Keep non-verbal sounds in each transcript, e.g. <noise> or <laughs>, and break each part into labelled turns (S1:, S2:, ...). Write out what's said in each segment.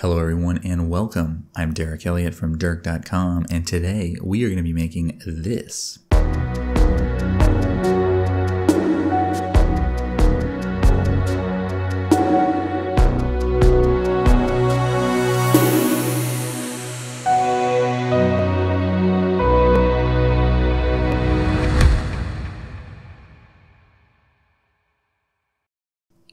S1: Hello, everyone, and welcome. I'm Derek Elliott from Derrk.com, and today we are going to be making this.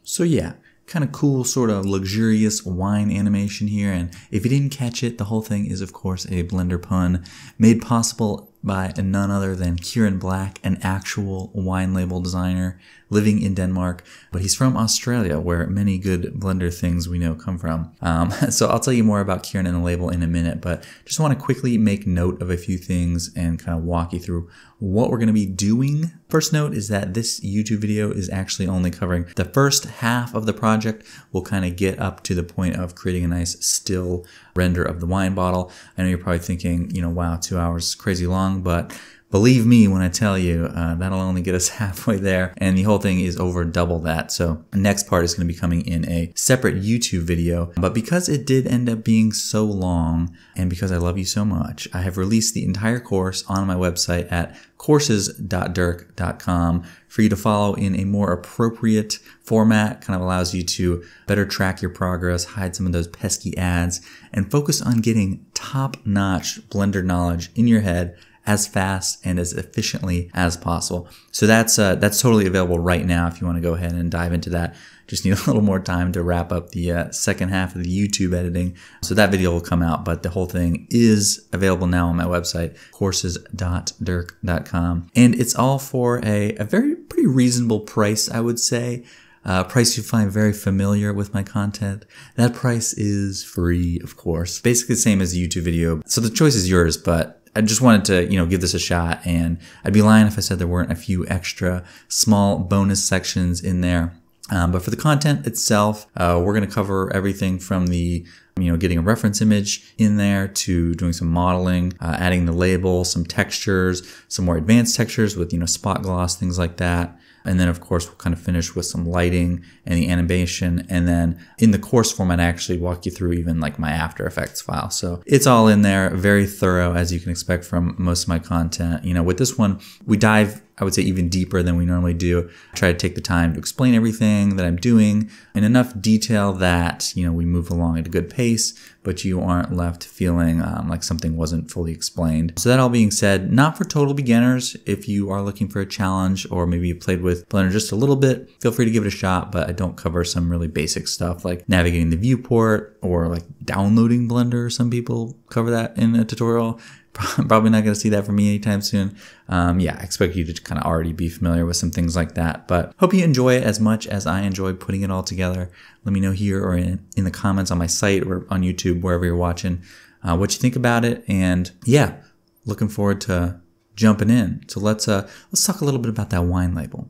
S1: So, yeah, kind of cool, sort of luxurious wine animation here. And if you didn't catch it, the whole thing is, of course, a Blender pun made possible by none other than Kieren Black, an actual wine label designer living in Denmark, but he's from Australia, where many good Blender things we know come from. Um, <laughs> so I'll tell you more about Kieren and the label in a minute, but just want to quickly make note of a few things and kind of walk you through what we're going to be doing. First note is that this YouTube video is actually only covering the first half of the project. We'll kind of get up to the point of creating a nice still render of the wine bottle. I know you're probably thinking, you know, wow, two hours crazy long, but Believe me when I tell you, uh, that'll only get us <laughs> halfway there, and the whole thing is over double that. So, next part is going to be coming in a separate YouTube video. But because it did end up being so long, and because I love you so much, I have released the entire course on my website at courses.derrk.com for you to follow in a more appropriate format. Kind of allows you to better track your progress, hide some of those pesky ads, and focus on getting top notch Blender knowledge in your head as fast and as efficiently as possible. So that's uh, that's totally available right now if you want to go ahead and dive into that. Just need <laughs> a little more time to wrap up the uh, second half of the YouTube editing. So that video will come out, but the whole thing is available now on my website, courses.derrk.com. And it's all for a, a very pretty reasonable price, I would say. Uh, price you find very familiar with my content. That price is free, of course. Basically the same as a YouTube video. So the choice is yours, but I just wanted to, you know, give this a shot and I'd be lying if I said there weren't a few extra small bonus sections in there. Um, but for the content itself, uh, we're going to cover everything from the, you know, getting a reference image in there to doing some modeling, uh, adding the label, some textures, some more advanced textures with, you know, spot gloss, things like that. And then, of course, we'll kind of finish with some lighting and the animation. And then in the course format, I actually walk you through even like my After Effects file. So it's all in there, very thorough, as you can expect from most of my content. You know, with this one, we dive I would say even deeper than we normally do. I try to take the time to explain everything that I'm doing in enough detail that, you know, we move along at a good pace, but you aren't left feeling um, like something wasn't fully explained. So that all being said, not for total beginners. If you are looking for a challenge or maybe you played with Blender just a little bit, feel free to give it a shot, but I don't cover some really basic stuff like navigating the viewport or like downloading Blender. Some people cover that in a tutorial. <laughs> Probably not going to see that from me anytime soon. Um, yeah, I expect you to kind of already be familiar with some things like that. But hope you enjoy it as much as I enjoy putting it all together. Let me know here or in, in the comments on my site or on YouTube, wherever you're watching, uh, what you think about it. And yeah, looking forward to jumping in. So let's uh, let's talk a little bit about that wine label.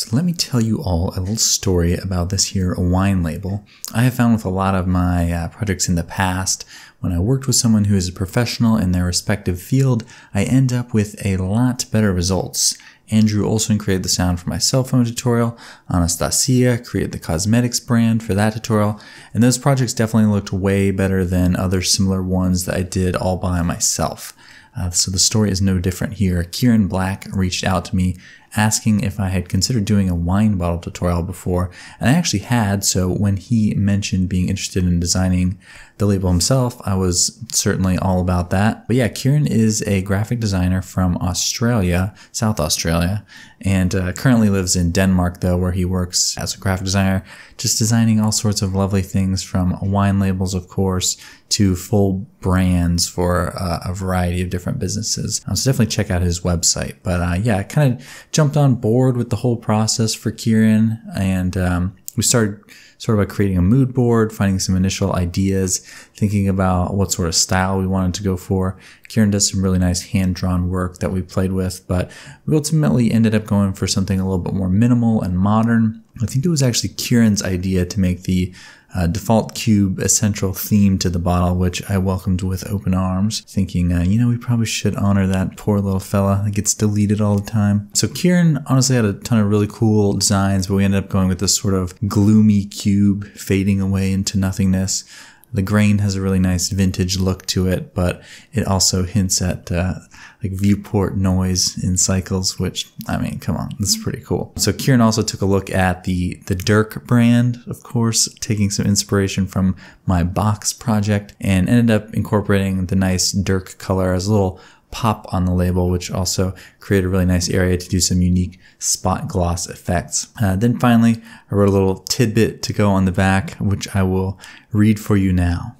S1: So let me tell you all a little story about this here wine label. I have found with a lot of my uh, projects in the past, when I worked with someone who is a professional in their respective field, I end up with a lot better results. Andrew Olson created the sound for my cell phone tutorial. Anastasia created the cosmetics brand for that tutorial. And those projects definitely looked way better than other similar ones that I did all by myself. Uh, so the story is no different here. Kieren Black reached out to me asking if I had considered doing a wine bottle tutorial before, and I actually had, so when he mentioned being interested in designing the label himself, I was certainly all about that. But yeah, Kieren is a graphic designer from Australia, South Australia, and uh, currently lives in Denmark though, where he works as a graphic designer, just designing all sorts of lovely things from wine labels, of course, to full brands for uh, a variety of different businesses. Um, so definitely check out his website. But uh, yeah, I kind of jumped on board with the whole process for Kieren and um, we started sort of by creating a mood board, finding some initial ideas, thinking about what sort of style we wanted to go for. Kieren does some really nice hand drawn work that we played with, but we ultimately ended up going for something a little bit more minimal and modern. I think it was actually Kieren's idea to make the uh, default cube essential theme to the bottle, which I welcomed with open arms, thinking, uh, you know, we probably should honor that poor little fella that gets deleted all the time. So Kieren honestly had a ton of really cool designs, but we ended up going with this sort of gloomy cube fading away into nothingness. The grain has a really nice vintage look to it, but it also hints at uh, like viewport noise in cycles, which I mean, come on, this is pretty cool. So Kieren also took a look at the the Derrk brand, of course, taking some inspiration from my box project, and ended up incorporating the nice Derrk color as a little pop on the label, which also created a really nice area to do some unique spot gloss effects. Uh, then finally, I wrote a little tidbit to go on the back, which I will read for you now.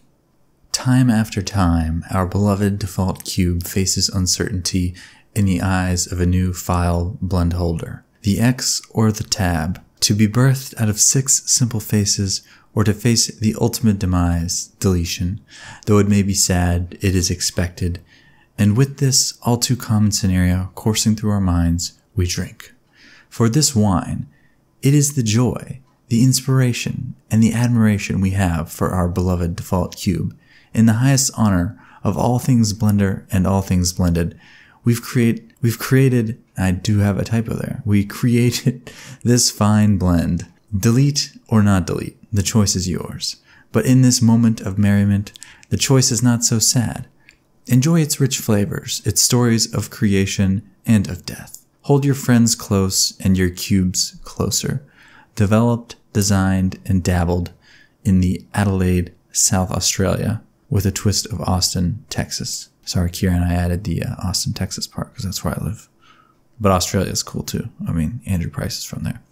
S1: Time after time, our beloved default cube faces uncertainty in the eyes of a new file blend holder. The X or the tab, to be birthed out of six simple faces or to face the ultimate demise, deletion. Though it may be sad, it is expected, and with this all too common scenario coursing through our minds, we drink. For this wine, it is the joy, the inspiration, and the admiration we have for our beloved default cube. In the highest honor of all things blender and all things blended, we've create we've created I do have a typo there. We created <laughs> this fine blend. Delete or not delete, the choice is yours. But in this moment of merriment, the choice is not so sad. Enjoy its rich flavors, its stories of creation and of death. Hold your friends close and your cubes closer. Developed, designed, and dabbled in the Adelaide, South Australia, with a twist of Austin, Texas. Sorry, Kieren, I added the uh, Austin, Texas part because that's where I live. But Australia is cool too. I mean, Andrew Price is from there.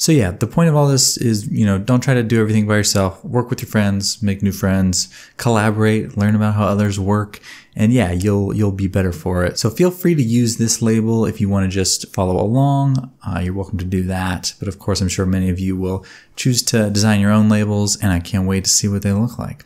S1: So yeah, the point of all this is, you know, don't try to do everything by yourself. Work with your friends, make new friends, collaborate, learn about how others work, and yeah, you'll you'll be better for it. So feel free to use this label if you want to just follow along. Uh, you're welcome to do that. But of course, I'm sure many of you will choose to design your own labels, and I can't wait to see what they look like.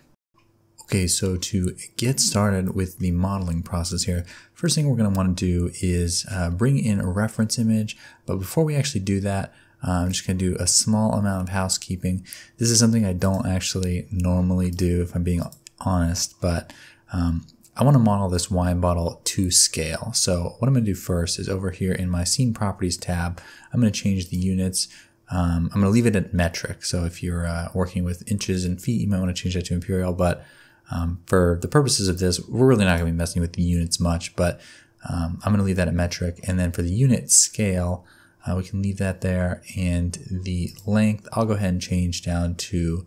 S1: Okay, so to get started with the modeling process here, first thing we're going to want to do is uh, bring in a reference image. But before we actually do that, I'm just going to do a small amount of housekeeping. This is something I don't actually normally do if I'm being honest, but um, I want to model this wine bottle to scale. So what I'm going to do first is over here in my scene properties tab, I'm going to change the units. Um, I'm going to leave it at metric. So if you're uh, working with inches and feet, you might want to change that to imperial. But um, for the purposes of this, we're really not going to be messing with the units much, but um, I'm going to leave that at metric. And then for the unit scale, uh, we can leave that there. And the length, I'll go ahead and change down to,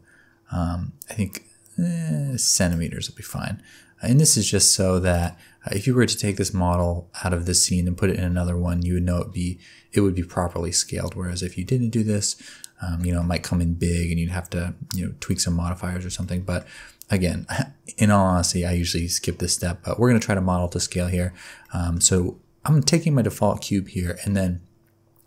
S1: um, I think, eh, centimeters will be fine. Uh, and this is just so that uh, if you were to take this model out of this scene and put it in another one, you would know it be it would be properly scaled. Whereas if you didn't do this, um, you know, it might come in big and you'd have to you know tweak some modifiers or something. But again, <laughs> in all honesty, I usually skip this step. But we're going to try to model to scale here. Um, so I'm taking my default cube here and then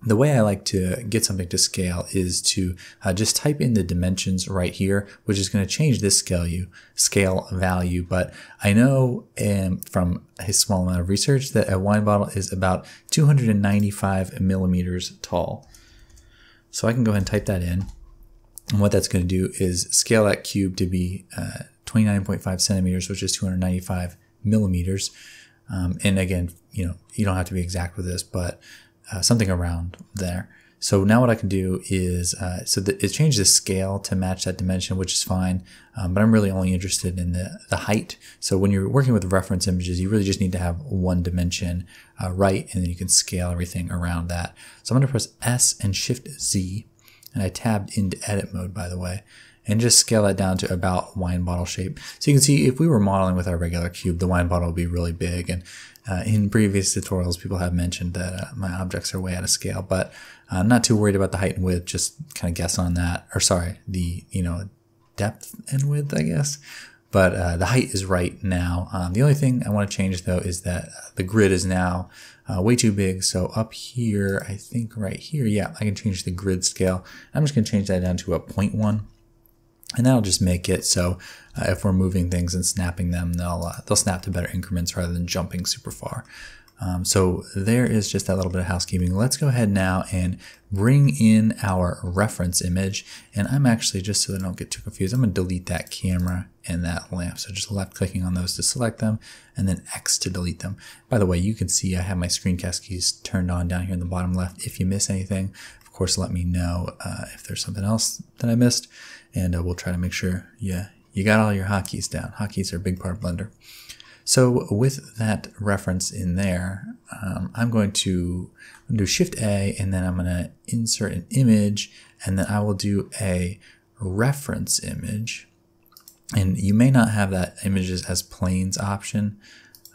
S1: the way I like to get something to scale is to uh, just type in the dimensions right here, which is going to change this scale you scale value. But I know um, from a small amount of research that a wine bottle is about 295 millimeters tall. So I can go ahead and type that in. And what that's going to do is scale that cube to be uh, 29.5 centimeters, which is 295 millimeters. Um, and again, you know, you don't have to be exact with this, but uh, something around there. So now what I can do is, uh, so that it changed the scale to match that dimension, which is fine. Um, but I'm really only interested in the, the height. So when you're working with reference images, you really just need to have one dimension uh, right, and then you can scale everything around that. So I'm to press S and Shift Z, and I tabbed into edit mode, by the way, and just scale that down to about wine bottle shape. So you can see if we were modeling with our regular cube, the wine bottle would be really big. And uh, in previous tutorials, people have mentioned that uh, my objects are way out of scale, but I'm not too worried about the height and width, just kind of guess on that. Or sorry, the, you know, depth and width, I guess. But uh, the height is right now. Um, the only thing I want to change though is that the grid is now uh, way too big. So up here, I think right here, yeah, I can change the grid scale. I'm just going to change that down to a 0.1 and that'll just make it so uh, if we're moving things and snapping them, they'll uh, they'll snap to better increments rather than jumping super far. Um, so there is just that little bit of housekeeping. Let's go ahead now and bring in our reference image. And I'm actually, just so that I don't get too confused, I'm going to delete that camera and that lamp. So just left clicking on those to select them and then X to delete them. By the way, you can see I have my screencast keys turned on down here in the bottom left. If you miss anything, of course, let me know uh, if there's something else that I missed and uh, we'll try to make sure yeah, you got all your hotkeys down. Hotkeys are a big part of Blender. So with that reference in there, um, I'm going to do Shift A and then I'm going to insert an image and then I will do a reference image. And you may not have that images as planes option.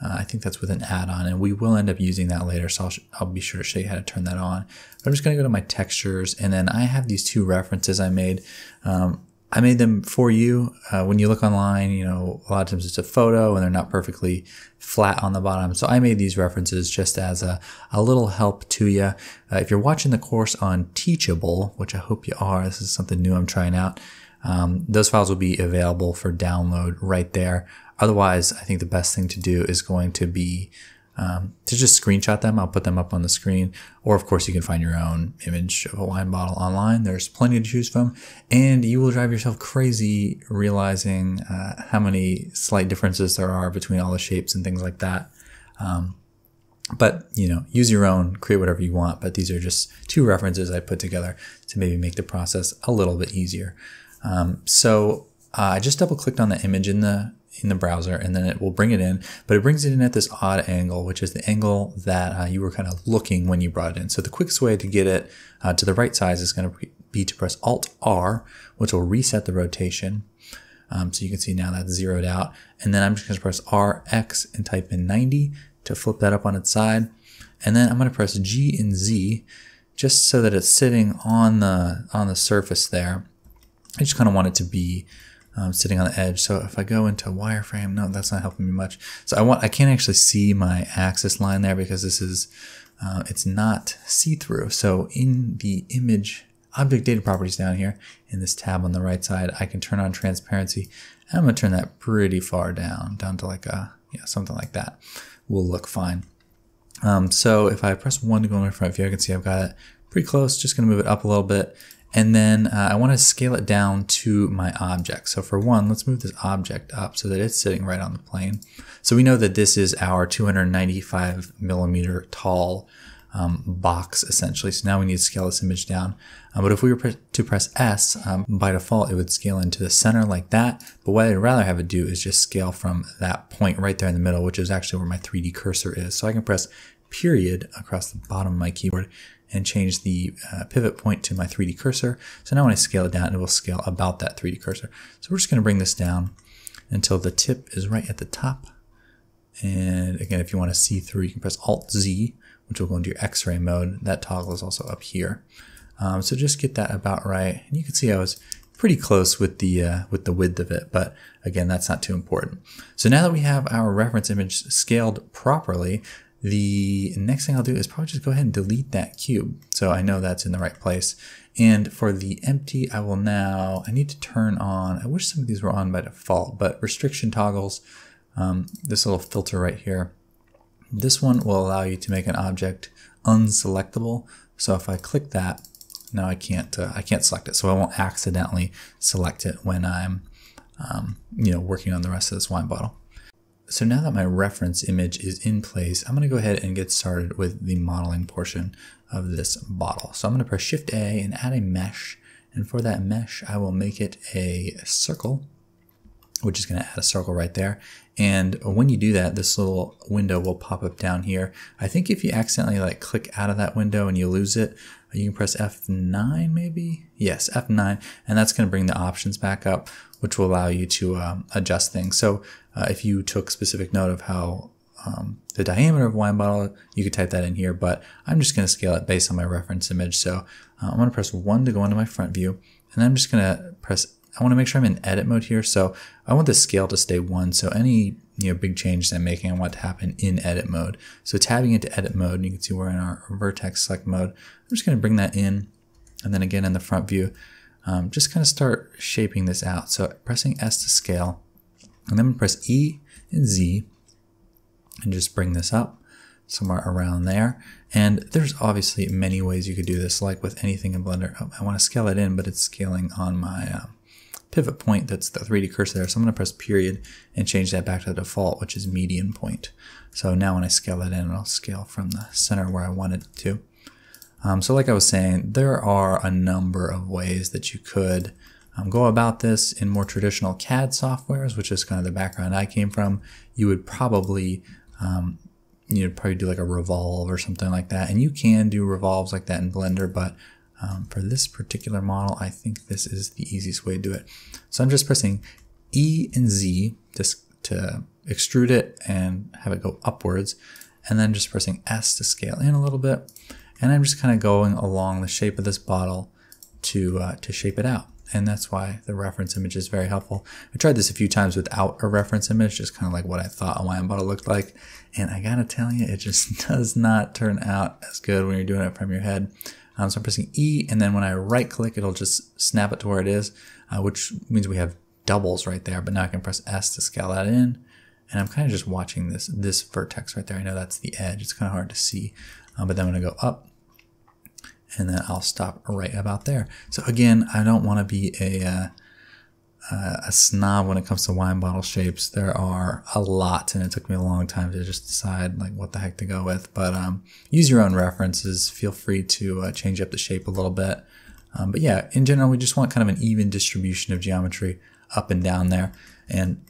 S1: Uh, I think that's with an add-on and we will end up using that later. So I'll, I'll be sure to show you how to turn that on. But I'm just going to go to my textures and then I have these two references I made. Um, I made them for you. Uh, when you look online, you know, a lot of times it's a photo and they're not perfectly flat on the bottom. So I made these references just as a, a little help to you. Uh, if you're watching the course on Teachable, which I hope you are, this is something new I'm trying out. Um, those files will be available for download right there. Otherwise, I think the best thing to do is going to be um, to just screenshot them. I'll put them up on the screen. Or, of course, you can find your own image of a wine bottle online. There's plenty to choose from. And you will drive yourself crazy realizing uh, how many slight differences there are between all the shapes and things like that. Um, but, you know, use your own, create whatever you want. But these are just two references I put together to maybe make the process a little bit easier. Um, so uh, I just double clicked on the image in the in the browser and then it will bring it in, but it brings it in at this odd angle, which is the angle that uh, you were kind of looking when you brought it in. So the quickest way to get it uh, to the right size is going to be to press Alt R, which will reset the rotation. Um, so you can see now that's zeroed out. And then I'm just going to press RX and type in 90 to flip that up on its side. And then I'm going to press G and Z just so that it's sitting on the on the surface there. I just kind of want it to be um, sitting on the edge. So if I go into wireframe, no, that's not helping me much. So I want, I can't actually see my axis line there because this is, uh, it's not see-through. So in the image object data properties down here in this tab on the right side, I can turn on transparency. I'm gonna turn that pretty far down, down to like a, yeah, something like that will look fine. Um, so if I press one to go in my front view, I can see I've got it pretty close. Just gonna move it up a little bit. And then uh, I want to scale it down to my object. So for one, let's move this object up so that it's sitting right on the plane. So we know that this is our 295 millimeter tall um, box essentially. So now we need to scale this image down. Uh, but if we were to press S, um, by default, it would scale into the center like that. But what I'd rather have it do is just scale from that point right there in the middle, which is actually where my 3D cursor is. So I can press period across the bottom of my keyboard and change the uh, pivot point to my 3D cursor. So now when I scale it down, it will scale about that 3D cursor. So we're just going to bring this down until the tip is right at the top. And again, if you want to see through, you can press Alt Z, which will go into your X-ray mode. That toggle is also up here. Um, so just get that about right. And you can see I was pretty close with the uh, with the width of it, but again, that's not too important. So now that we have our reference image scaled properly, the next thing I'll do is probably just go ahead and delete that cube. So I know that's in the right place. And for the empty, I will now, I need to turn on, I wish some of these were on by default, but restriction toggles, um, this little filter right here. This one will allow you to make an object unselectable. So if I click that, now I can't, uh, I can't select it. So I won't accidentally select it when I'm, um, you know, working on the rest of this wine bottle. So now that my reference image is in place, I'm going to go ahead and get started with the modeling portion of this bottle. So I'm going to press Shift A and add a mesh. And for that mesh, I will make it a circle, which is going to add a circle right there. And when you do that, this little window will pop up down here. I think if you accidentally like click out of that window and you lose it, you can press F9 maybe? Yes, F9, and that's going to bring the options back up, which will allow you to um, adjust things. So uh, if you took specific note of how um, the diameter of wine bottle, you could type that in here, but I'm just going to scale it based on my reference image. So uh, I'm going to press 1 to go into my front view, and I'm just going to press, I want to make sure I'm in edit mode here. So I want the scale to stay 1. So any you know big changes I'm making, I want to happen in edit mode. So tabbing into edit mode, and you can see we're in our vertex select mode. I'm just going to bring that in, and then again in the front view, um, just kind of start shaping this out. So pressing S to scale, and then press E and Z and just bring this up. somewhere around there. And there's obviously many ways you could do this, like with anything in Blender. Oh, I want to scale it in, but it's scaling on my uh, pivot point that's the 3D cursor there. So I'm going to press period and change that back to the default, which is median point. So now when I scale it in, it'll scale from the center where I want it to. Um, so like I was saying, there are a number of ways that you could um, go about this in more traditional CAD softwares, which is kind of the background I came from. You would probably um, you'd probably do like a revolve or something like that. And you can do revolves like that in Blender, but um, for this particular model, I think this is the easiest way to do it. So I'm just pressing E and Z just to extrude it and have it go upwards, and then just pressing S to scale in a little bit. And I'm just kind of going along the shape of this bottle to, uh, to shape it out. And that's why the reference image is very helpful. I tried this a few times without a reference image, just kind of like what I thought a wine bottle looked like. And I gotta tell you, it just <laughs> does not turn out as good when you're doing it from your head. Um, so I'm pressing E, and then when I right click, it'll just snap it to where it is, uh, which means we have doubles right there. But now I can press S to scale that in. And I'm kind of just watching this this vertex right there. I know that's the edge. It's kind of hard to see. Um, but then I'm to go up and then I'll stop right about there. So again, I don't want to be a, uh, uh, a snob when it comes to wine bottle shapes. There are a lot, and it took me a long time to just decide like what the heck to go with. But um, use your own references. Feel free to uh, change up the shape a little bit. Um, but yeah, in general, we just want kind of an even distribution of geometry up and down there, and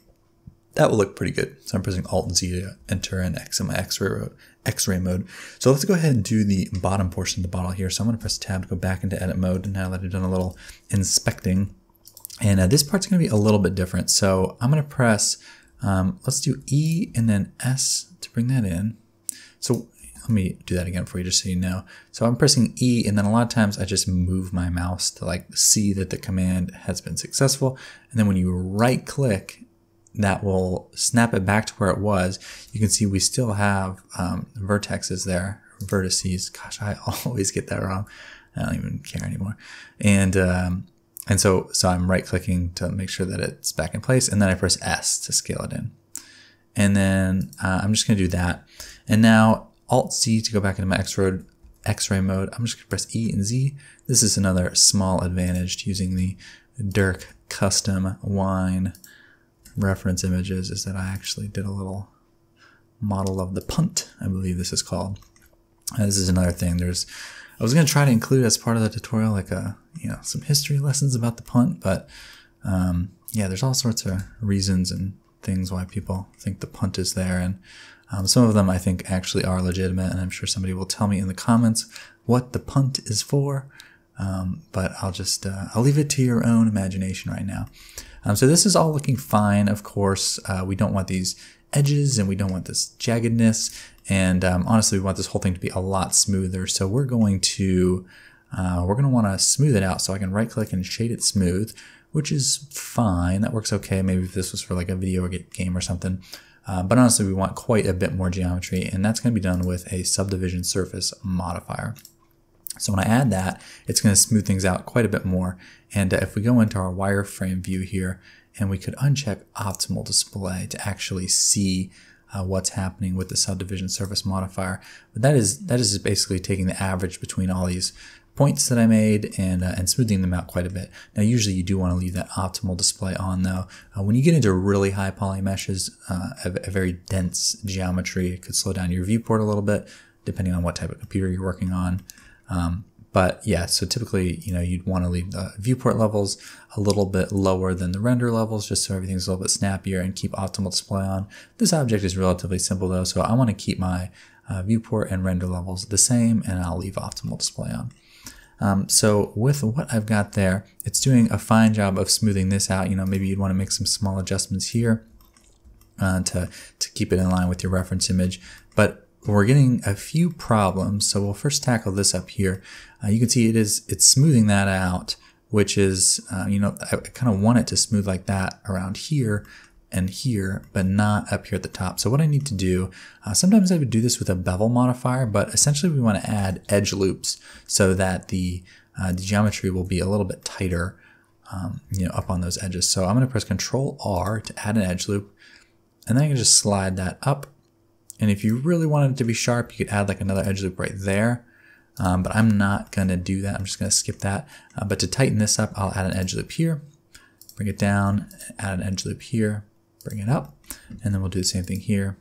S1: that will look pretty good. So I'm pressing Alt and Z to enter an X in my X-ray X-ray mode. So let's go ahead and do the bottom portion of the bottle here. So I'm going to press Tab to go back into edit mode now that I've done a little inspecting. And uh, this part's going to be a little bit different. So I'm going to press, um, let's do E and then S to bring that in. So let me do that again for you just so you know. So I'm pressing E and then a lot of times I just move my mouse to like see that the command has been successful. And then when you right click that will snap it back to where it was, you can see we still have um, vertexes there, vertices. Gosh, I <laughs> always get that wrong. I don't even care anymore. And um, and so so I'm right clicking to make sure that it's back in place, and then I press S to scale it in. And then uh, I'm just going to do that. And now Alt C to go back into my X-ray X-ray mode. I'm just going to press E and Z. This is another small advantage to using the Derrk custom wine reference images is that I actually did a little model of the punt, I believe this is called. And this is another thing. There's, I was going to try to include as part of the tutorial like a, you know, some history lessons about the punt, but um, yeah, there's all sorts of reasons and things why people think the punt is there, and um, some of them I think actually are legitimate, and I'm sure somebody will tell me in the comments what the punt is for. Um, but I'll just uh, I'll leave it to your own imagination right now. Um, so this is all looking fine. Of course, uh, we don't want these edges and we don't want this jaggedness. And um, honestly, we want this whole thing to be a lot smoother. So we're going to uh, we're going to want to smooth it out. So I can right click and shade it smooth, which is fine. That works okay. Maybe if this was for like a video game or something. Uh, but honestly, we want quite a bit more geometry, and that's going to be done with a subdivision surface modifier. So when I add that, it's going to smooth things out quite a bit more. And uh, if we go into our wireframe view here, and we could uncheck optimal display to actually see uh, what's happening with the subdivision surface modifier. But that is that is basically taking the average between all these points that I made and, uh, and smoothing them out quite a bit. Now, usually you do want to leave that optimal display on though. Uh, when you get into really high poly meshes, uh, a, a, very dense geometry, it could slow down your viewport a little bit, depending on what type of computer you're working on. Um, but yeah, so typically, you know, you'd want to leave the viewport levels a little bit lower than the render levels, just so everything's a little bit snappier and keep optimal display on. This object is relatively simple though, so I want to keep my uh, viewport and render levels the same, and I'll leave optimal display on. Um, so with what I've got there, it's doing a fine job of smoothing this out. You know, maybe you'd want to make some small adjustments here uh, to, to keep it in line with your reference image. But we're getting a few problems. So we'll first tackle this up here. Uh, you can see it is it's smoothing that out, which is, uh, you know, I, I kind of want it to smooth like that around here and here, but not up here at the top. So what I need to do, uh, sometimes I would do this with a bevel modifier, but essentially we want to add edge loops so that the, uh, the geometry will be a little bit tighter, um, you know, up on those edges. So I'm going to press Control R to add an edge loop, and then I can just slide that up And if you really wanted it to be sharp, you could add like another edge loop right there. Um, but I'm not going to do that. I'm just going to skip that. Uh, but to tighten this up, I'll add an edge loop here, bring it down, add an edge loop here, bring it up, and then we'll do the same thing here.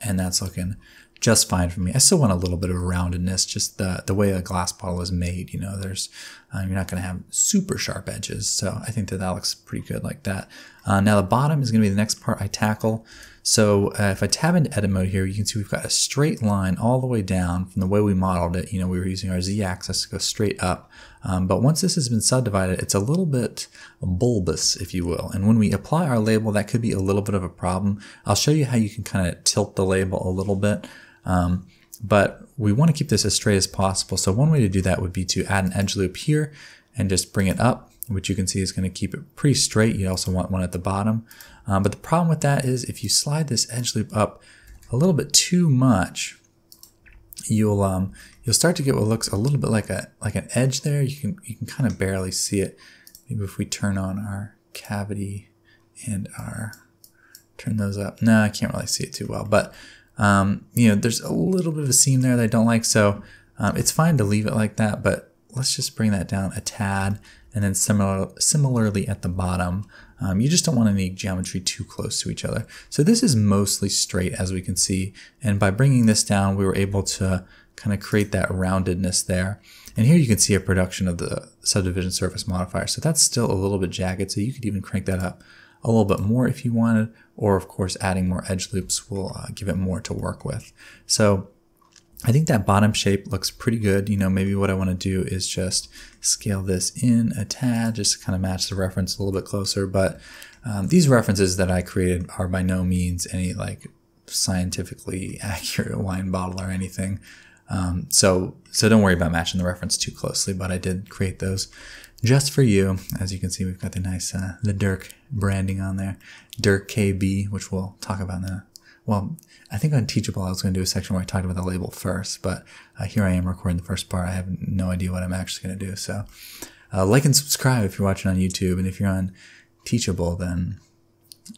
S1: And that's looking just fine for me. I still want a little bit of a roundedness, just the, the way a glass bottle is made. You know, there's uh, you're not going to have super sharp edges. So I think that that looks pretty good like that. Uh, now the bottom is going to be the next part I tackle. So uh, if I tab into edit mode here, you can see we've got a straight line all the way down from the way we modeled it. You know, we were using our z-axis to go straight up. Um, but once this has been subdivided, it's a little bit bulbous, if you will. And when we apply our label, that could be a little bit of a problem. I'll show you how you can kind of tilt the label a little bit. Um, but we want to keep this as straight as possible. So one way to do that would be to add an edge loop here and just bring it up, which you can see is going to keep it pretty straight. You also want one at the bottom. Um, but the problem with that is if you slide this edge loop up a little bit too much, you'll um, you'll start to get what looks a little bit like a like an edge there. You can you can kind of barely see it. Maybe if we turn on our cavity and our turn those up. No, I can't really see it too well, but um, you know, there's a little bit of a seam there that I don't like, so um, it's fine to leave it like that, but let's just bring that down a tad. And then similar, similarly at the bottom, um, you just don't want any geometry too close to each other. So this is mostly straight as we can see. And by bringing this down, we were able to kind of create that roundedness there. And here you can see a production of the subdivision surface modifier. So that's still a little bit jagged. So you could even crank that up a little bit more if you wanted, or of course adding more edge loops will uh, give it more to work with. So I think that bottom shape looks pretty good. You know, maybe what I want to do is just scale this in a tad, just to kind of match the reference a little bit closer. But um, these references that I created are by no means any like scientifically <laughs> accurate wine bottle or anything. Um, so, so don't worry about matching the reference too closely, but I did create those just for you. As you can see, we've got the nice, uh, the Derrk branding on there. Dirk KB, which we'll talk about in a, well, I think on Teachable, I was going to do a section where I talked about the label first, but uh, here I am recording the first part. I have no idea what I'm actually going to do. So, uh, like and subscribe if you're watching on YouTube. And if you're on Teachable, then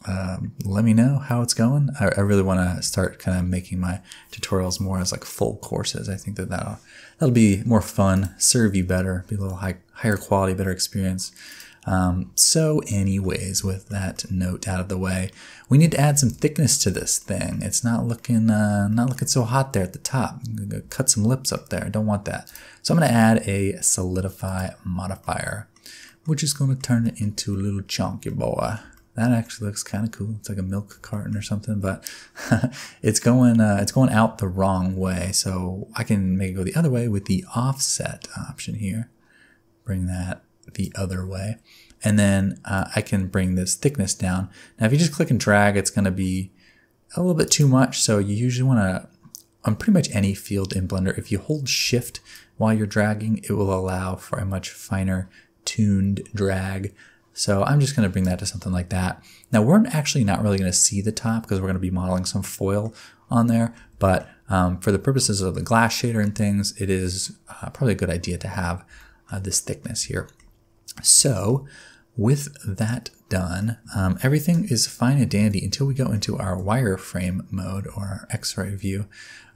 S1: um, let me know how it's going. I, I really want to start kind of making my tutorials more as like full courses. I think that that'll, that'll be more fun, serve you better, be a little high, higher quality, better experience. Um, so anyways, with that note out of the way, we need to add some thickness to this thing. It's not looking, uh, not looking so hot there at the top. Cut some lips up there. I don't want that. So I'm going to add a solidify modifier, which is going to turn it into a little chunky boy. That actually looks kind of cool. It's like a milk carton or something, but <laughs> it's going uh, it's going out the wrong way. So I can make it go the other way with the offset option here. Bring that the other way. And then uh, I can bring this thickness down. Now, if you just click and drag, it's going to be a little bit too much. So you usually want to, on pretty much any field in Blender, if you hold shift while you're dragging, it will allow for a much finer tuned drag. So I'm just going to bring that to something like that. Now we're actually not really going to see the top because we're going to be modeling some foil on there. But um, for the purposes of the glass shader and things, it is uh, probably a good idea to have uh, this thickness here. So with that done, um, everything is fine and dandy until we go into our wireframe mode or our x-ray view.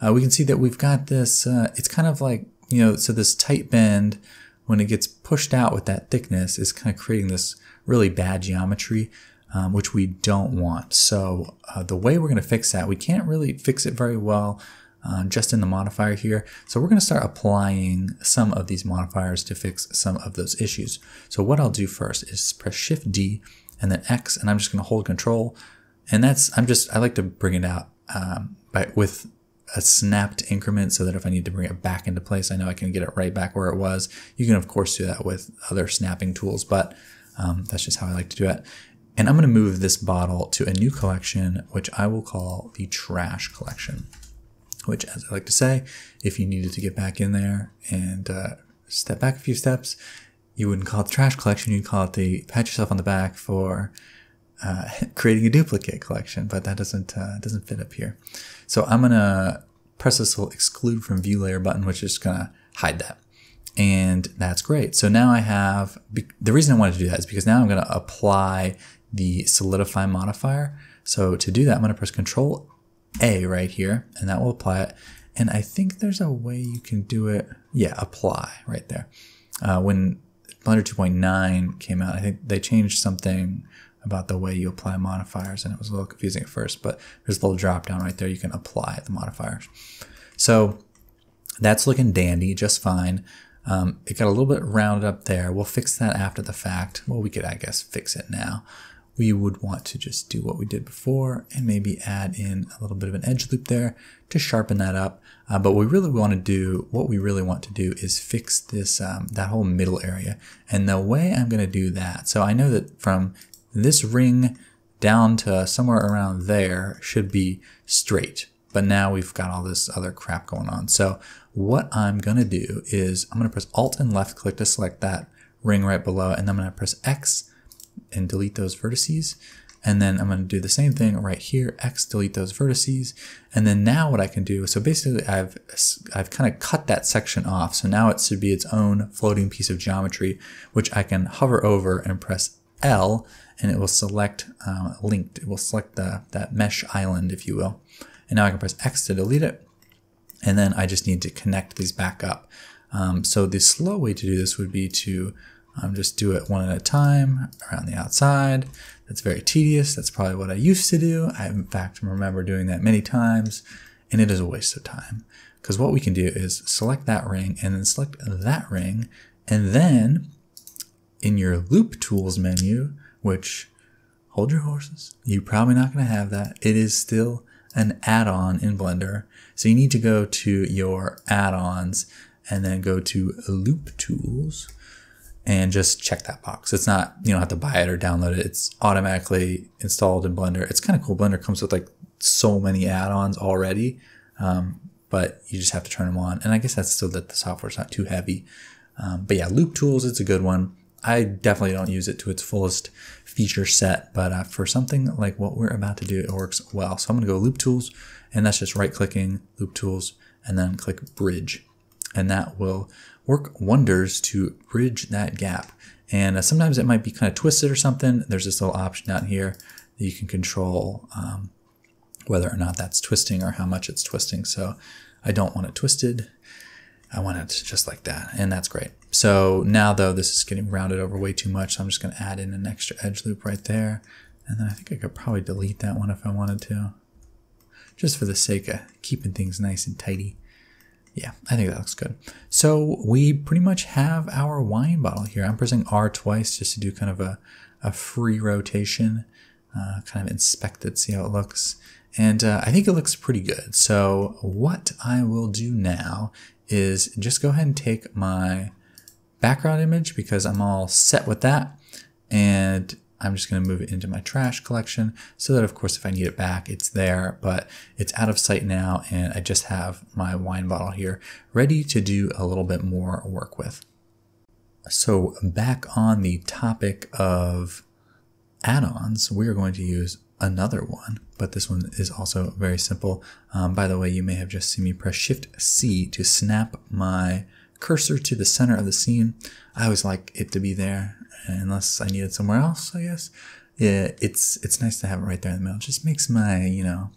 S1: Uh, we can see that we've got this, uh, it's kind of like, you know, so this tight bend, when it gets pushed out with that thickness, is kind of creating this really bad geometry, um, which we don't want. So uh, the way we're going to fix that, we can't really fix it very well uh, just in the modifier here. So we're going to start applying some of these modifiers to fix some of those issues. So what I'll do first is press Shift D and then X, and I'm just going to hold Control. And that's I'm just I like to bring it out um, by with a snapped increment so that if I need to bring it back into place, I know I can get it right back where it was. You can of course do that with other snapping tools, but um, that's just how I like to do it. And I'm going to move this bottle to a new collection, which I will call the trash collection which, as I like to say, if you needed to get back in there and uh, step back a few steps, you wouldn't call it the trash collection. You'd call it the pat yourself on the back for uh, <laughs> creating a duplicate collection, but that doesn't uh, doesn't fit up here. So I'm gonna press this little exclude from view layer button, which is gonna hide that. And that's great. So now I have, the reason I wanted to do that is because now I'm gonna apply the solidify modifier. So to do that, I'm gonna press control A right here, and that will apply it. And I think there's a way you can do it. Yeah, apply right there. Uh, when Blender 2.9 came out, I think they changed something about the way you apply modifiers, and it was a little confusing at first, but there's a little drop down right there. You can apply the modifiers. So that's looking dandy, just fine. Um, it got a little bit rounded up there. We'll fix that after the fact. Well, we could, I guess, fix it now. We would want to just do what we did before and maybe add in a little bit of an edge loop there to sharpen that up. Uh, but we really want to do, what we really want to do is fix this, um, that whole middle area. And the way I'm going to do that, so I know that from this ring down to somewhere around there should be straight. But now we've got all this other crap going on. So what I'm going to do is I'm going to press Alt and left click to select that ring right below. And I'm going to press X and delete those vertices. And then I'm going to do the same thing right here, X, delete those vertices. And then now what I can do, so basically I've, I've kind of cut that section off. So now it should be its own floating piece of geometry, which I can hover over and press L and it will select uh, linked. It will select the, that mesh island, if you will. And now I can press X to delete it. And then I just need to connect these back up. Um, so the slow way to do this would be to um, just do it one at a time around the outside. That's very tedious. That's probably what I used to do. I, in fact, remember doing that many times, and it is a waste of time. Because what we can do is select that ring and then select that ring, and then in your loop tools menu, which hold your horses, you're probably not going to have that. It is still an add-on in Blender. So you need to go to your add-ons and then go to loop tools and just check that box. It's not, you don't have to buy it or download it. It's automatically installed in Blender. It's kind of cool. Blender comes with like so many add-ons already, um, but you just have to turn them on. And I guess that's so that the software's not too heavy. Um, but yeah, loop tools, it's a good one. I definitely don't use it to its fullest feature set, but uh, for something like what we're about to do, it works well. So I'm to go loop tools, and that's just right clicking loop tools and then click bridge. And that will work wonders to bridge that gap. And uh, sometimes it might be kind of twisted or something. There's this little option down here that you can control um, whether or not that's twisting or how much it's twisting. So I don't want it twisted. I want it just like that, and that's great. So now though, this is getting rounded over way too much, so I'm just gonna add in an extra edge loop right there. And then I think I could probably delete that one if I wanted to, just for the sake of keeping things nice and tidy. Yeah, I think that looks good. So we pretty much have our wine bottle here. I'm pressing R twice just to do kind of a, a free rotation, uh, kind of inspect it, see how it looks. And uh, I think it looks pretty good. So what I will do now is just go ahead and take my background image because I'm all set with that. And I'm just going to move it into my trash collection so that, of course, if I need it back, it's there, but it's out of sight now. And I just have my wine bottle here ready to do a little bit more work with. So back on the topic of add-ons, we are going to use another one, but this one is also very simple. Um, by the way, you may have just seen me press Shift C to snap my cursor to the center of the scene. I always like it to be there, unless I need it somewhere else, I guess. Yeah, it's it's nice to have it right there in the middle. It just makes my, you know,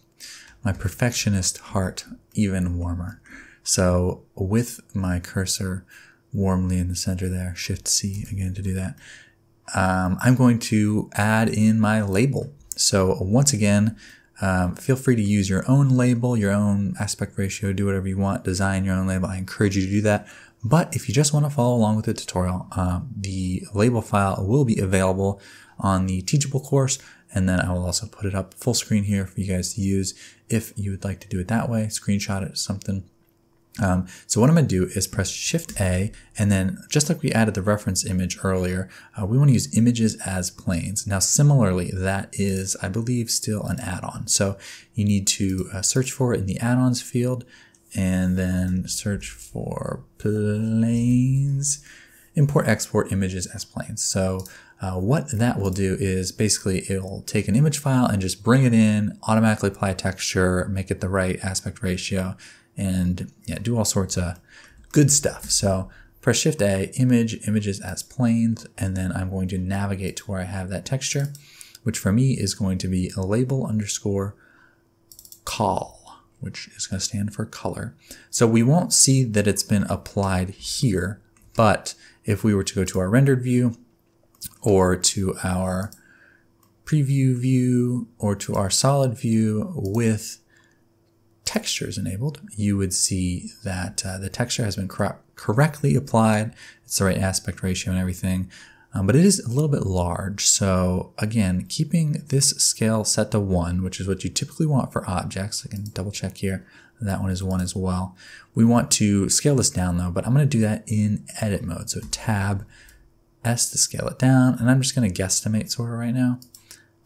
S1: my perfectionist heart even warmer. So with my cursor warmly in the center there, Shift C again to do that, um, I'm going to add in my label. So once again, um, feel free to use your own label, your own aspect ratio, do whatever you want, design your own label. I encourage you to do that. But if you just want to follow along with the tutorial, um, the label file will be available on the Teachable course. And then I will also put it up full screen here for you guys to use if you would like to do it that way, screenshot it, something. Um, so what I'm going to do is press Shift A, and then just like we added the reference image earlier, uh, we want to use images as planes. Now similarly, that is, I believe, still an add-on. So you need to uh, search for it in the add-ons field, and then search for planes, import export images as planes. So uh, what that will do is basically it'll take an image file and just bring it in, automatically apply texture, make it the right aspect ratio, and yeah, do all sorts of good stuff. So press Shift A, image, images as planes, and then I'm going to navigate to where I have that texture, which for me is going to be a label underscore col, which is going to stand for color. So we won't see that it's been applied here, but if we were to go to our rendered view or to our preview view or to our solid view with textures enabled, you would see that uh, the texture has been cor correctly applied. It's the right aspect ratio and everything. Um, but it is a little bit large. So again, keeping this scale set to one, which is what you typically want for objects. I can double check here. That one is one as well. We want to scale this down though, but I'm going to do that in edit mode. So tab S to scale it down. And I'm just going to guesstimate sort of right now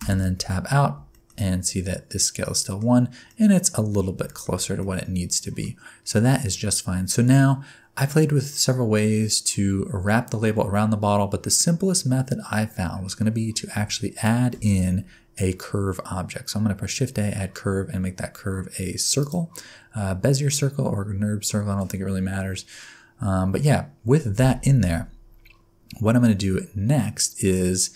S1: and then tab out and see that this scale is still one and it's a little bit closer to what it needs to be. So that is just fine. So now I played with several ways to wrap the label around the bottle, but the simplest method I found was going to be to actually add in a curve object. So I'm going to press Shift A, add curve, and make that curve a circle, uh, Bezier circle or NURB circle. I don't think it really matters. Um, but yeah, with that in there, what I'm going to do next is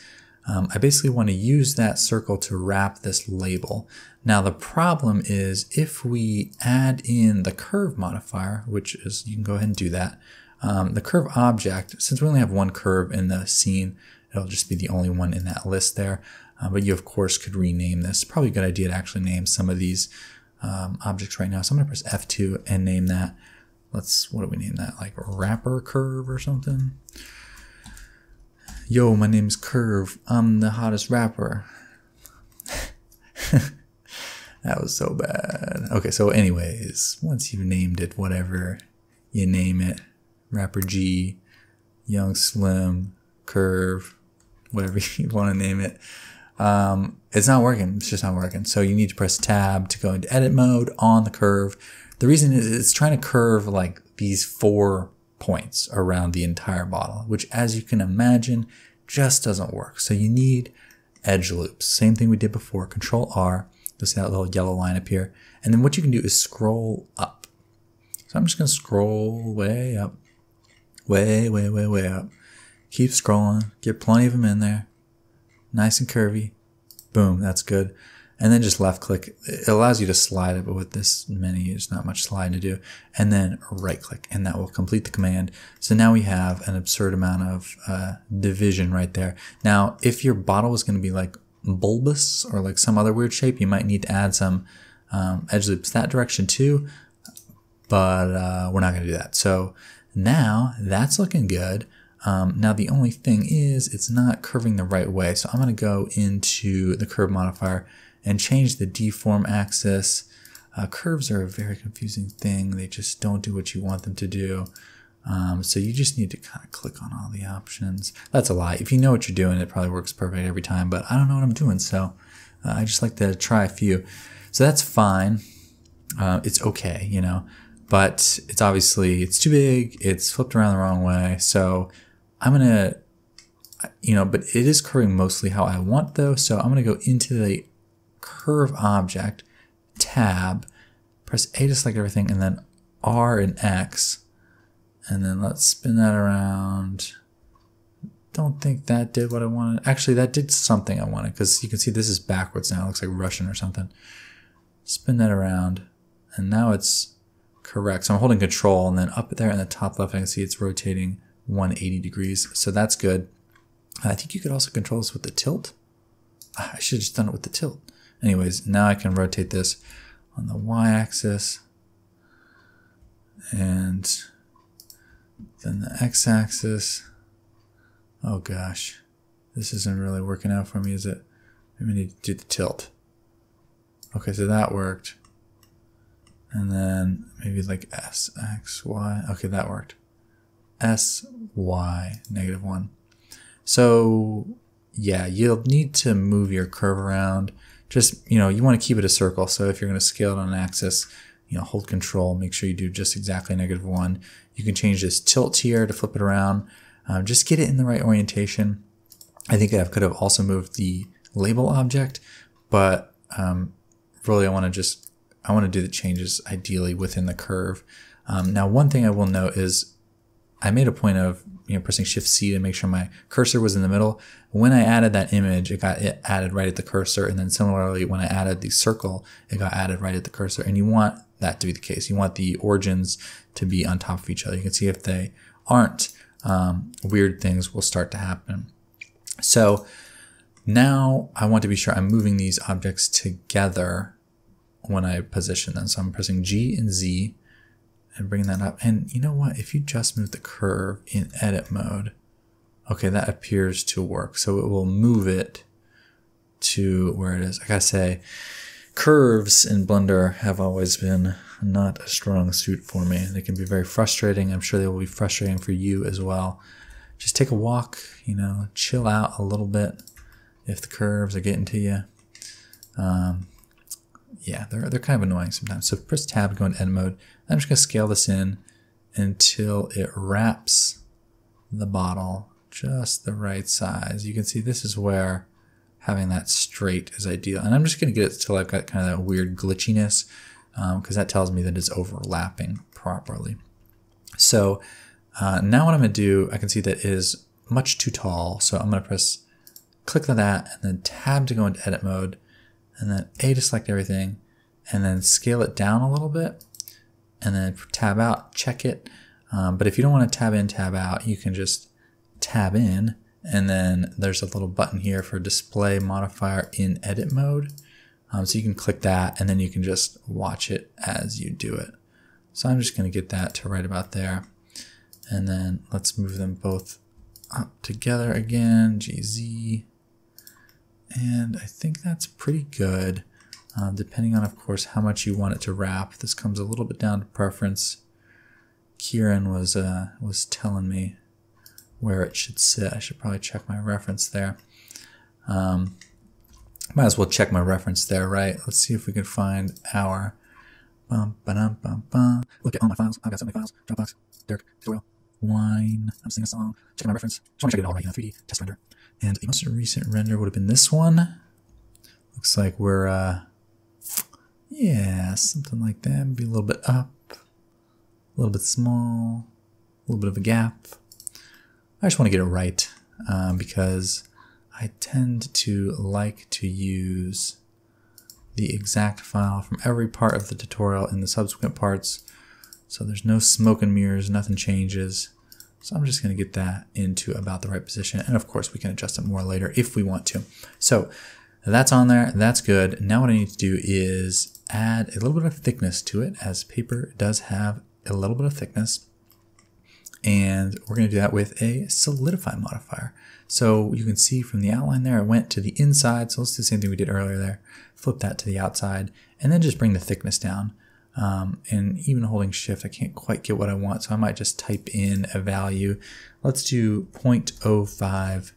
S1: um, I basically want to use that circle to wrap this label. Now the problem is if we add in the curve modifier, which is, you can go ahead and do that, um, the curve object, since we only have one curve in the scene, it'll just be the only one in that list there. Uh, but you of course could rename this. Probably a good idea to actually name some of these um, objects right now. So I'm gonna press F2 and name that. Let's, what do we name that? Like wrapper curve or something? Yo, my name's Curve. I'm the hottest rapper. <laughs> that was so bad. Okay, so anyways, once you've named it, whatever you name it, Rapper G, Young Slim, Curve, whatever <laughs> you want to name it, um, it's not working. It's just not working. So you need to press Tab to go into edit mode on the curve. The reason is it's trying to curve like these four points around the entire bottle, which as you can imagine, just doesn't work. So you need edge loops. Same thing we did before, control R, you'll see that little yellow line appear. And then what you can do is scroll up. So I'm just gonna scroll way up, way, way, way, way up. Keep scrolling, get plenty of them in there. Nice and curvy. Boom, that's good and then just left click. It allows you to slide it, but with this menu, there's not much slide to do. And then right click, and that will complete the command. So now we have an absurd amount of uh, division right there. Now, if your bottle is going to be like bulbous or like some other weird shape, you might need to add some um, edge loops that direction too, but uh, we're not going to do that. So now that's looking good. Um, now the only thing is it's not curving the right way. So I'm going to go into the curve modifier and change the deform axis. Uh, curves are a very confusing thing. They just don't do what you want them to do. Um, so you just need to kind of click on all the options. That's a lie. If you know what you're doing, it probably works perfect every time, but I don't know what I'm doing. So uh, I just like to try a few. So that's fine. Uh, it's okay, you know, but it's obviously, it's too big. It's flipped around the wrong way. So I'm going to, you know, but it is curving mostly how I want though. So I'm going to go into the curve object, tab, press A to select everything, and then R and X. And then let's spin that around. Don't think that did what I wanted. Actually, that did something I wanted because you can see this is backwards now. It looks like Russian or something. Spin that around. And now it's correct. So I'm holding control and then up there in the top left, I can see it's rotating 180 degrees. So that's good. I think you could also control this with the tilt. I should have just done it with the tilt. Anyways, now I can rotate this on the y-axis and then the x-axis. Oh gosh, this isn't really working out for me, is it? Maybe I need to do the tilt. Okay, so that worked. And then maybe like S, X, Y. Okay, that worked. S, Y, negative one. So yeah, you'll need to move your curve around just, you know, you want to keep it a circle. So if you're going to scale it on an axis, you know, hold control, make sure you do just exactly negative one. You can change this tilt here to flip it around. Um, just get it in the right orientation. I think I could have also moved the label object, but um, really I want to just, I want to do the changes ideally within the curve. Um, now, one thing I will note is I made a point of you know pressing Shift C to make sure my cursor was in the middle. When I added that image, it got it added right at the cursor, and then similarly when I added the circle, it got added right at the cursor. And you want that to be the case. You want the origins to be on top of each other. You can see if they aren't, um, weird things will start to happen. So now I want to be sure I'm moving these objects together when I position them. So I'm pressing G and Z and bring that up. And you know what? If you just move the curve in edit mode, okay, that appears to work. So it will move it to where it is. I gotta say, curves in Blender have always been not a strong suit for me. They can be very frustrating. I'm sure they will be frustrating for you as well. Just take a walk, you know, chill out a little bit if the curves are getting to you. Um, yeah, they're, they're kind of annoying sometimes. So press tab, to go into edit mode. I'm just to scale this in until it wraps the bottle just the right size. You can see this is where having that straight is ideal. And I'm just going to get it till I've got kind of that weird glitchiness because um, that tells me that it's overlapping properly. So uh, now what I'm to do, I can see that is much too tall. So I'm to press click on that and then tab to go into edit mode and then A to select everything and then scale it down a little bit and then tab out, check it. Um, but if you don't want to tab in, tab out, you can just tab in and then there's a little button here for display modifier in edit mode. Um, so you can click that and then you can just watch it as you do it. So I'm just going to get that to right about there. And then let's move them both up together again, GZ. And I think that's pretty good, uh, depending on, of course, how much you want it to wrap. This comes a little bit down to preference. Kieren was, uh, was telling me where it should sit. I should probably check my reference there. Um, might as well check my reference there, right? Let's see if we can find our bum, ba bum, bum. Look at all my files. I've got so many files. Dropbox, Derrk, tutorial, wine. I'm singing a song. Check my reference. Just want to check it all right. You know, 3D test render. And the most recent render would have been this one. Looks like we're, uh, yeah, something like that. Maybe a little bit up, a little bit small, a little bit of a gap. I just want to get it right um, because I tend to like to use the exact file from every part of the tutorial in the subsequent parts. So there's no smoke and mirrors, nothing changes. So I'm just going to get that into about the right position. And of course, we can adjust it more later if we want to. So that's on there. That's good. Now what I need to do is add a little bit of thickness to it as paper does have a little bit of thickness. And we're going to do that with a solidify modifier. So you can see from the outline there, it went to the inside. So let's do the same thing we did earlier there. Flip that to the outside and then just bring the thickness down. Um, and even holding shift, I can't quite get what I want. So I might just type in a value. Let's do 0.05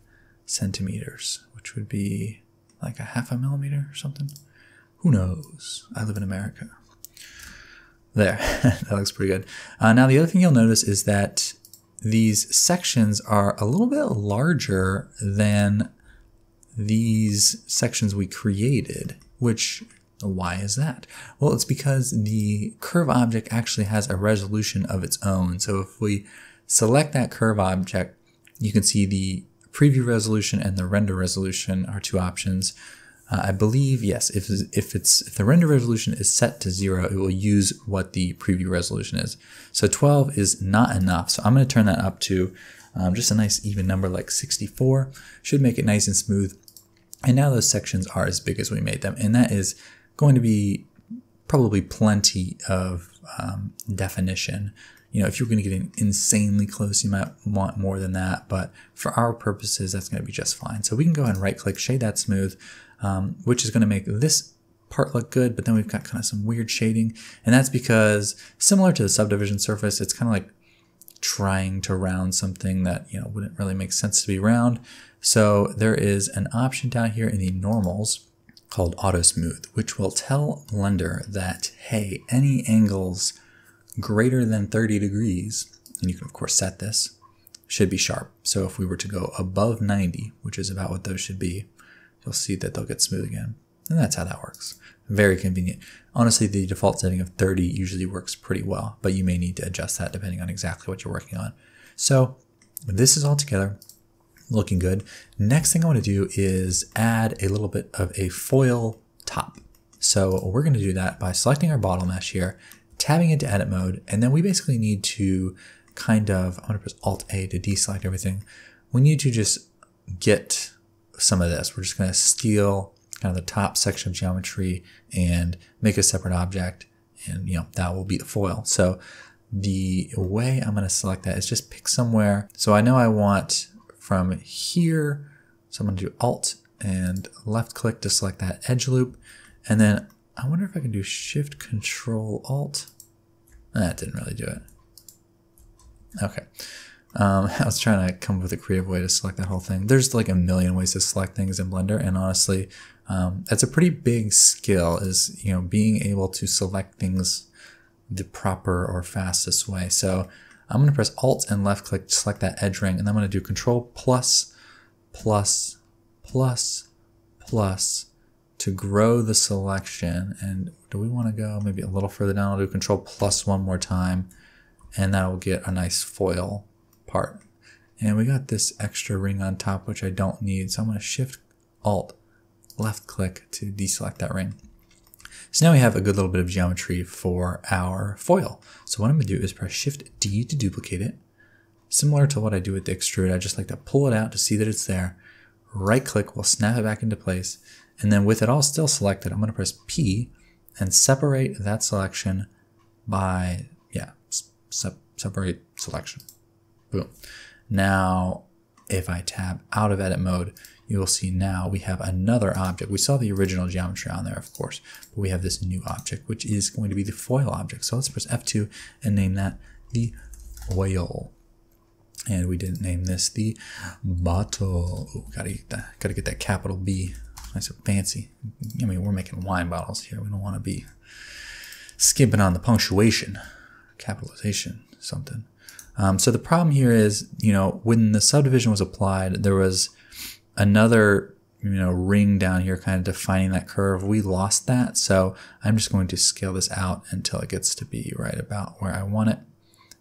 S1: centimeters, which would be like a half a millimeter or something. Who knows? I live in America. There, <laughs> that looks pretty good. Uh, now the other thing you'll notice is that these sections are a little bit larger than these sections we created, which why is that? Well, it's because the curve object actually has a resolution of its own. So if we select that curve object, you can see the preview resolution and the render resolution are two options. Uh, I believe, yes, if, if, it's, if the render resolution is set to zero, it will use what the preview resolution is. So 12 is not enough. So I'm going to turn that up to um, just a nice even number like 64. Should make it nice and smooth. And now those sections are as big as we made them. And that is going to be probably plenty of um, definition. You know, if you're going to get insanely close, you might want more than that. But for our purposes, that's going to be just fine. So we can go ahead and right click, shade that smooth, um, which is going to make this part look good. But then we've got kind of some weird shading. And that's because similar to the subdivision surface, it's kind of like trying to round something that, you know, wouldn't really make sense to be round. So there is an option down here in the normals called Auto Smooth, which will tell Blender that, hey, any angles greater than 30 degrees, and you can of course set this, should be sharp. So if we were to go above 90, which is about what those should be, you'll see that they'll get smooth again. And that's how that works. Very convenient. Honestly, the default setting of 30 usually works pretty well, but you may need to adjust that depending on exactly what you're working on. So this is all together, looking good. Next thing I want to do is add a little bit of a foil top. So we're going to do that by selecting our bottle mesh here, tabbing into edit mode, and then we basically need to kind of, I'm to press Alt A to deselect everything. We need to just get some of this. We're just to steal kind of the top section of geometry and make a separate object. And, you know, that will be the foil. So the way I'm to select that is just pick somewhere. So I know I want from here. So I'm to do Alt and left click to select that edge loop. And then I wonder if I can do Shift Control Alt. That didn't really do it. Okay. Um, <laughs> I was trying to come up with a creative way to select that whole thing. There's like a million ways to select things in Blender, and honestly, um, that's a pretty big skill. Is you know being able to select things the proper or fastest way. So I'm going to press Alt and left click to select that edge ring, and I'm going to do Control plus plus plus plus to grow the selection. And do we want to go maybe a little further down? I'll do Control plus one more time, and that will get a nice foil part. And we got this extra ring on top, which I don't need. So I'm going to Shift Alt left click to deselect that ring. So now we have a good little bit of geometry for our foil. So what I'm going to do is press Shift D to duplicate it. Similar to what I do with the extrude, I just like to pull it out to see that it's there. Right click will snap it back into place. And then with it all still selected, I'm going to press P and separate that selection by, yeah, se separate selection. Boom. Now, if I tab out of edit mode, you will see now we have another object. We saw the original geometry on there, of course, but we have this new object, which is going to be the foil object. So let's press F2 and name that the foil. And we didn't name this the bottle. Ooh, gotta that, gotta get that capital B. Nice and fancy. I mean, we're making wine bottles here. We don't want to be skimping on the punctuation, capitalization, something. Um, so the problem here is, you know, when the subdivision was applied, there was another, you know, ring down here kind of defining that curve. We lost that. So I'm just going to scale this out until it gets to be right about where I want it.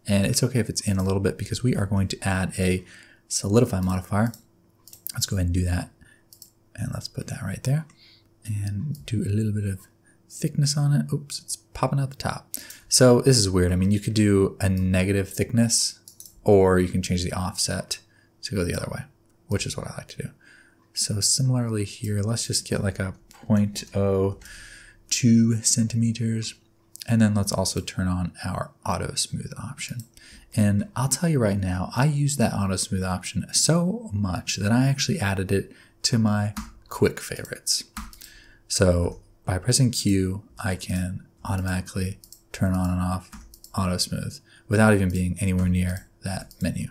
S1: And it's okay if it's in a little bit because we are going to add a solidify modifier. Let's go ahead and do that. And let's put that right there and do a little bit of thickness on it. Oops, it's popping out the top. So this is weird. I mean, you could do a negative thickness or you can change the offset to go the other way, which is what I like to do. So similarly here, let's just get like a 0.02 centimeters. And then let's also turn on our auto smooth option. And I'll tell you right now, I use that auto smooth option so much that I actually added it to my quick favorites. So by pressing Q, I can automatically turn on and off auto smooth without even being anywhere near that menu.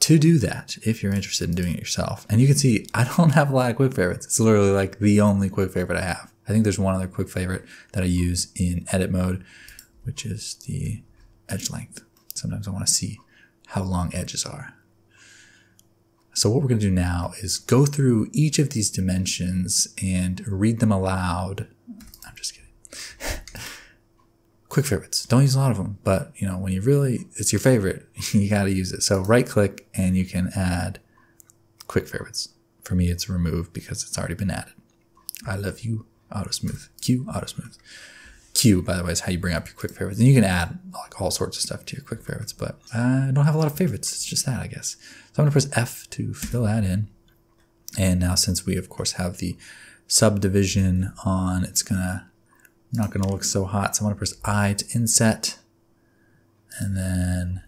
S1: To do that, if you're interested in doing it yourself, and you can see I <laughs> don't have a lot of quick favorites. It's literally like the only quick favorite I have. I think there's one other quick favorite that I use in edit mode, which is the edge length. Sometimes I want to see how long edges are. So what we're going to do now is go through each of these dimensions and read them aloud. I'm just kidding. <laughs> Quick favorites. Don't use a lot of them, but you know, when you really, it's your favorite, <laughs> you got to use it. So right click and you can add quick favorites. For me, it's removed because it's already been added. I love you, auto smooth. Q, auto smooth. Q, by the way, is how you bring up your quick favorites. And you can add like all sorts of stuff to your quick favorites, but I don't have a lot of favorites. It's just that, I guess. So I'm to press F to fill that in. And now since we, of course, have the subdivision on, it's to, not to look so hot. So I'm to press I to inset. And then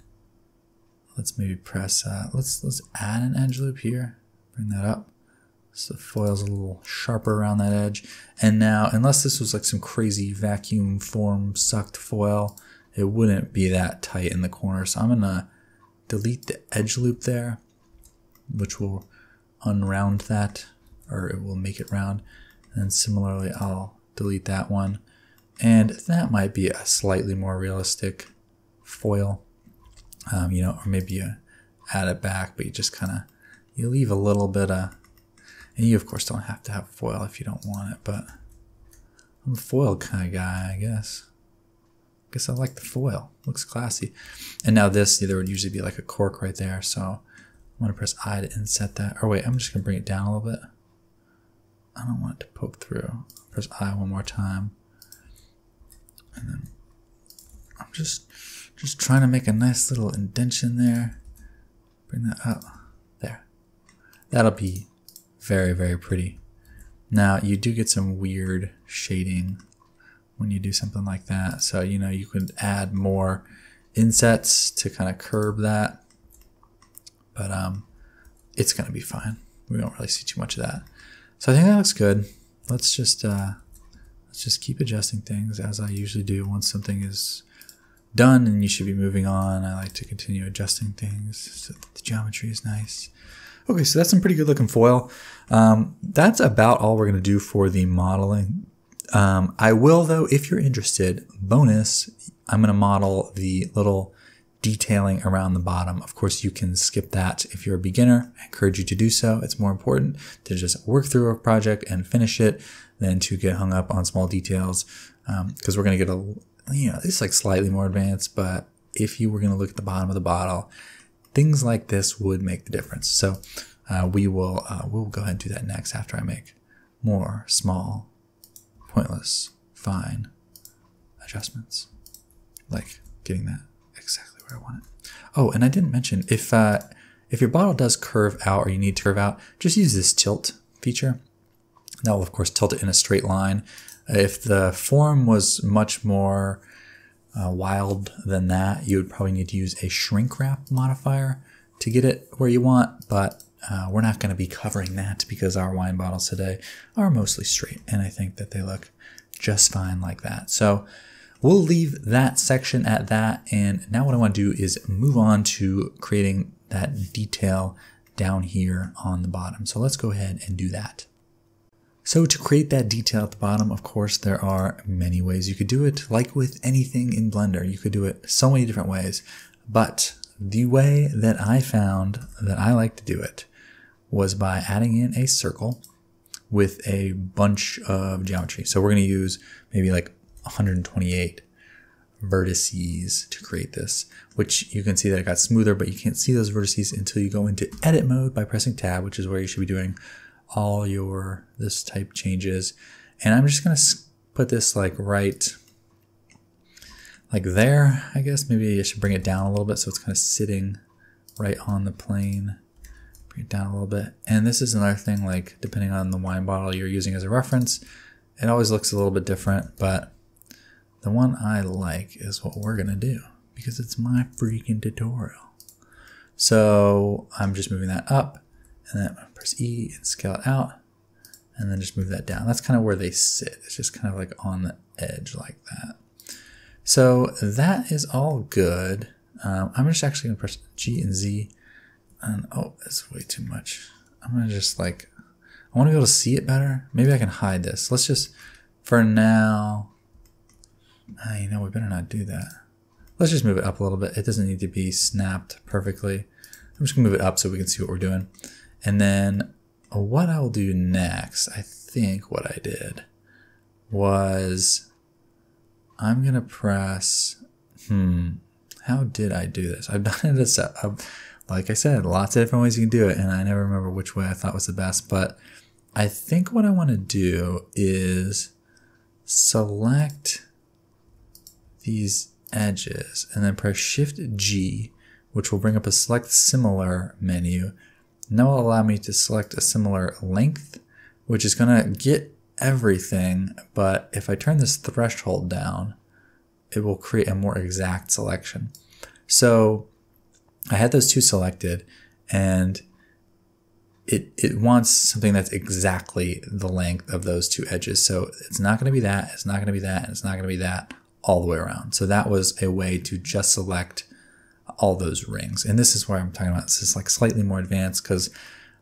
S1: let's maybe press, uh, let's, let's add an edge loop here. Bring that up. So the foil's a little sharper around that edge. And now, unless this was like some crazy vacuum form sucked foil, it wouldn't be that tight in the corner. So I'm gonna delete the edge loop there, which will unround that, or it will make it round. And similarly, I'll delete that one. And that might be a slightly more realistic foil, um, you know, or maybe you add it back, but you just kind of, you leave a little bit of and you, of course, don't have to have foil if you don't want it, but I'm a foil kind of guy, I guess. Guess I like the foil. Looks classy. And now this, there would usually be like a cork right there, so I'm going to press I to inset that. Or wait, I'm just going to bring it down a little bit. I don't want it to poke through. Press I one more time. And then I'm just just trying to make a nice little indentation there. Bring that up. There. That'll be very, very pretty. Now, you do get some weird shading when you do something like that. So, you know, you could add more insets to kind of curb that. But um, it's going to be fine. We don't really see too much of that. So I think that looks good. Let's just uh, let's just keep adjusting things as I usually do once something is done and you should be moving on. I like to continue adjusting things so the geometry is nice. Okay, so that's some pretty good looking foil. Um, that's about all we're going to do for the modeling. Um, I will, though, if you're interested, bonus, I'm going to model the little detailing around the bottom. Of course, you can skip that if you're a beginner. I encourage you to do so. It's more important to just work through a project and finish it than to get hung up on small details because um, we're going to get a you know, it's like slightly more advanced, but if you were going to look at the bottom of the bottle, things like this would make the difference. So uh, we will uh, we'll go ahead and do that next after I make more small, pointless, fine adjustments, like getting that exactly where I want it. Oh, and I didn't mention if uh, if your bottle does curve out or you need to curve out, just use this tilt feature. That will of course tilt it in a straight line if the form was much more uh, wild than that, you would probably need to use a shrink wrap modifier to get it where you want, but uh, we're not going to be covering that because our wine bottles today are mostly straight, and I think that they look just fine like that. So we'll leave that section at that, and now what I want to do is move on to creating that detail down here on the bottom. So let's go ahead and do that. So to create that detail at the bottom, of course, there are many ways you could do it. Like with anything in Blender, you could do it so many different ways. But the way that I found that I like to do it was by adding in a circle with a bunch of geometry. So we're going to use maybe like 128 vertices to create this, which you can see that it got smoother, but you can't see those vertices until you go into edit mode by pressing tab, which is where you should be doing all your this type changes. And I'm just going to put this like right like there, I guess. Maybe I should bring it down a little bit so it's kind of sitting right on the plane. Bring it down a little bit. And this is another thing, like depending on the wine bottle you're using as a reference, it always looks a little bit different, but the one I like is what we're gonna do because it's my freaking tutorial. So I'm just moving that up and then press E and scale it out and then just move that down. That's kind of where they sit. It's just kind of like on the edge like that. So that is all good. Um, I'm just actually to press G and Z. And oh, that's way too much. I'm to just like, I want to be able to see it better. Maybe I can hide this. Let's just, for now, uh, you know, we better not do that. Let's just move it up a little bit. It doesn't need to be snapped perfectly. I'm just to move it up so we can see what we're doing. And then what I'll do next, I think what I did was I'm to press, hmm, how did I do this? I've done it a set, like I said, lots of different ways you can do it, and I never remember which way I thought was the best, but I think what I want to do is select these edges and then press Shift G, which will bring up a select similar menu now will allow me to select a similar length, which is going to get everything, but if I turn this threshold down, it will create a more exact selection. So I had those two selected and it, it wants something that's exactly the length of those two edges. So it's not going to be that, it's not going to be that, and it's not going to be that all the way around. So that was a way to just select all those rings. And this is where I'm talking about. This is like slightly more advanced because,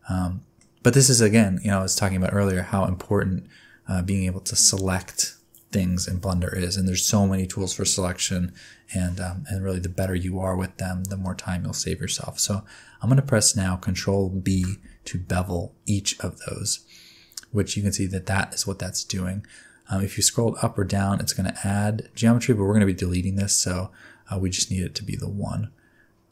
S1: um, but this is again, you know, I was talking about earlier how important uh, being able to select things in Blender is. And there's so many tools for selection, and um, and really the better you are with them, the more time you'll save yourself. So I'm going to press now Control B to bevel each of those, which you can see that that is what that's doing. Um, if you scroll up or down, it's going to add geometry, but we're going to be deleting this, so uh, we just need it to be the one.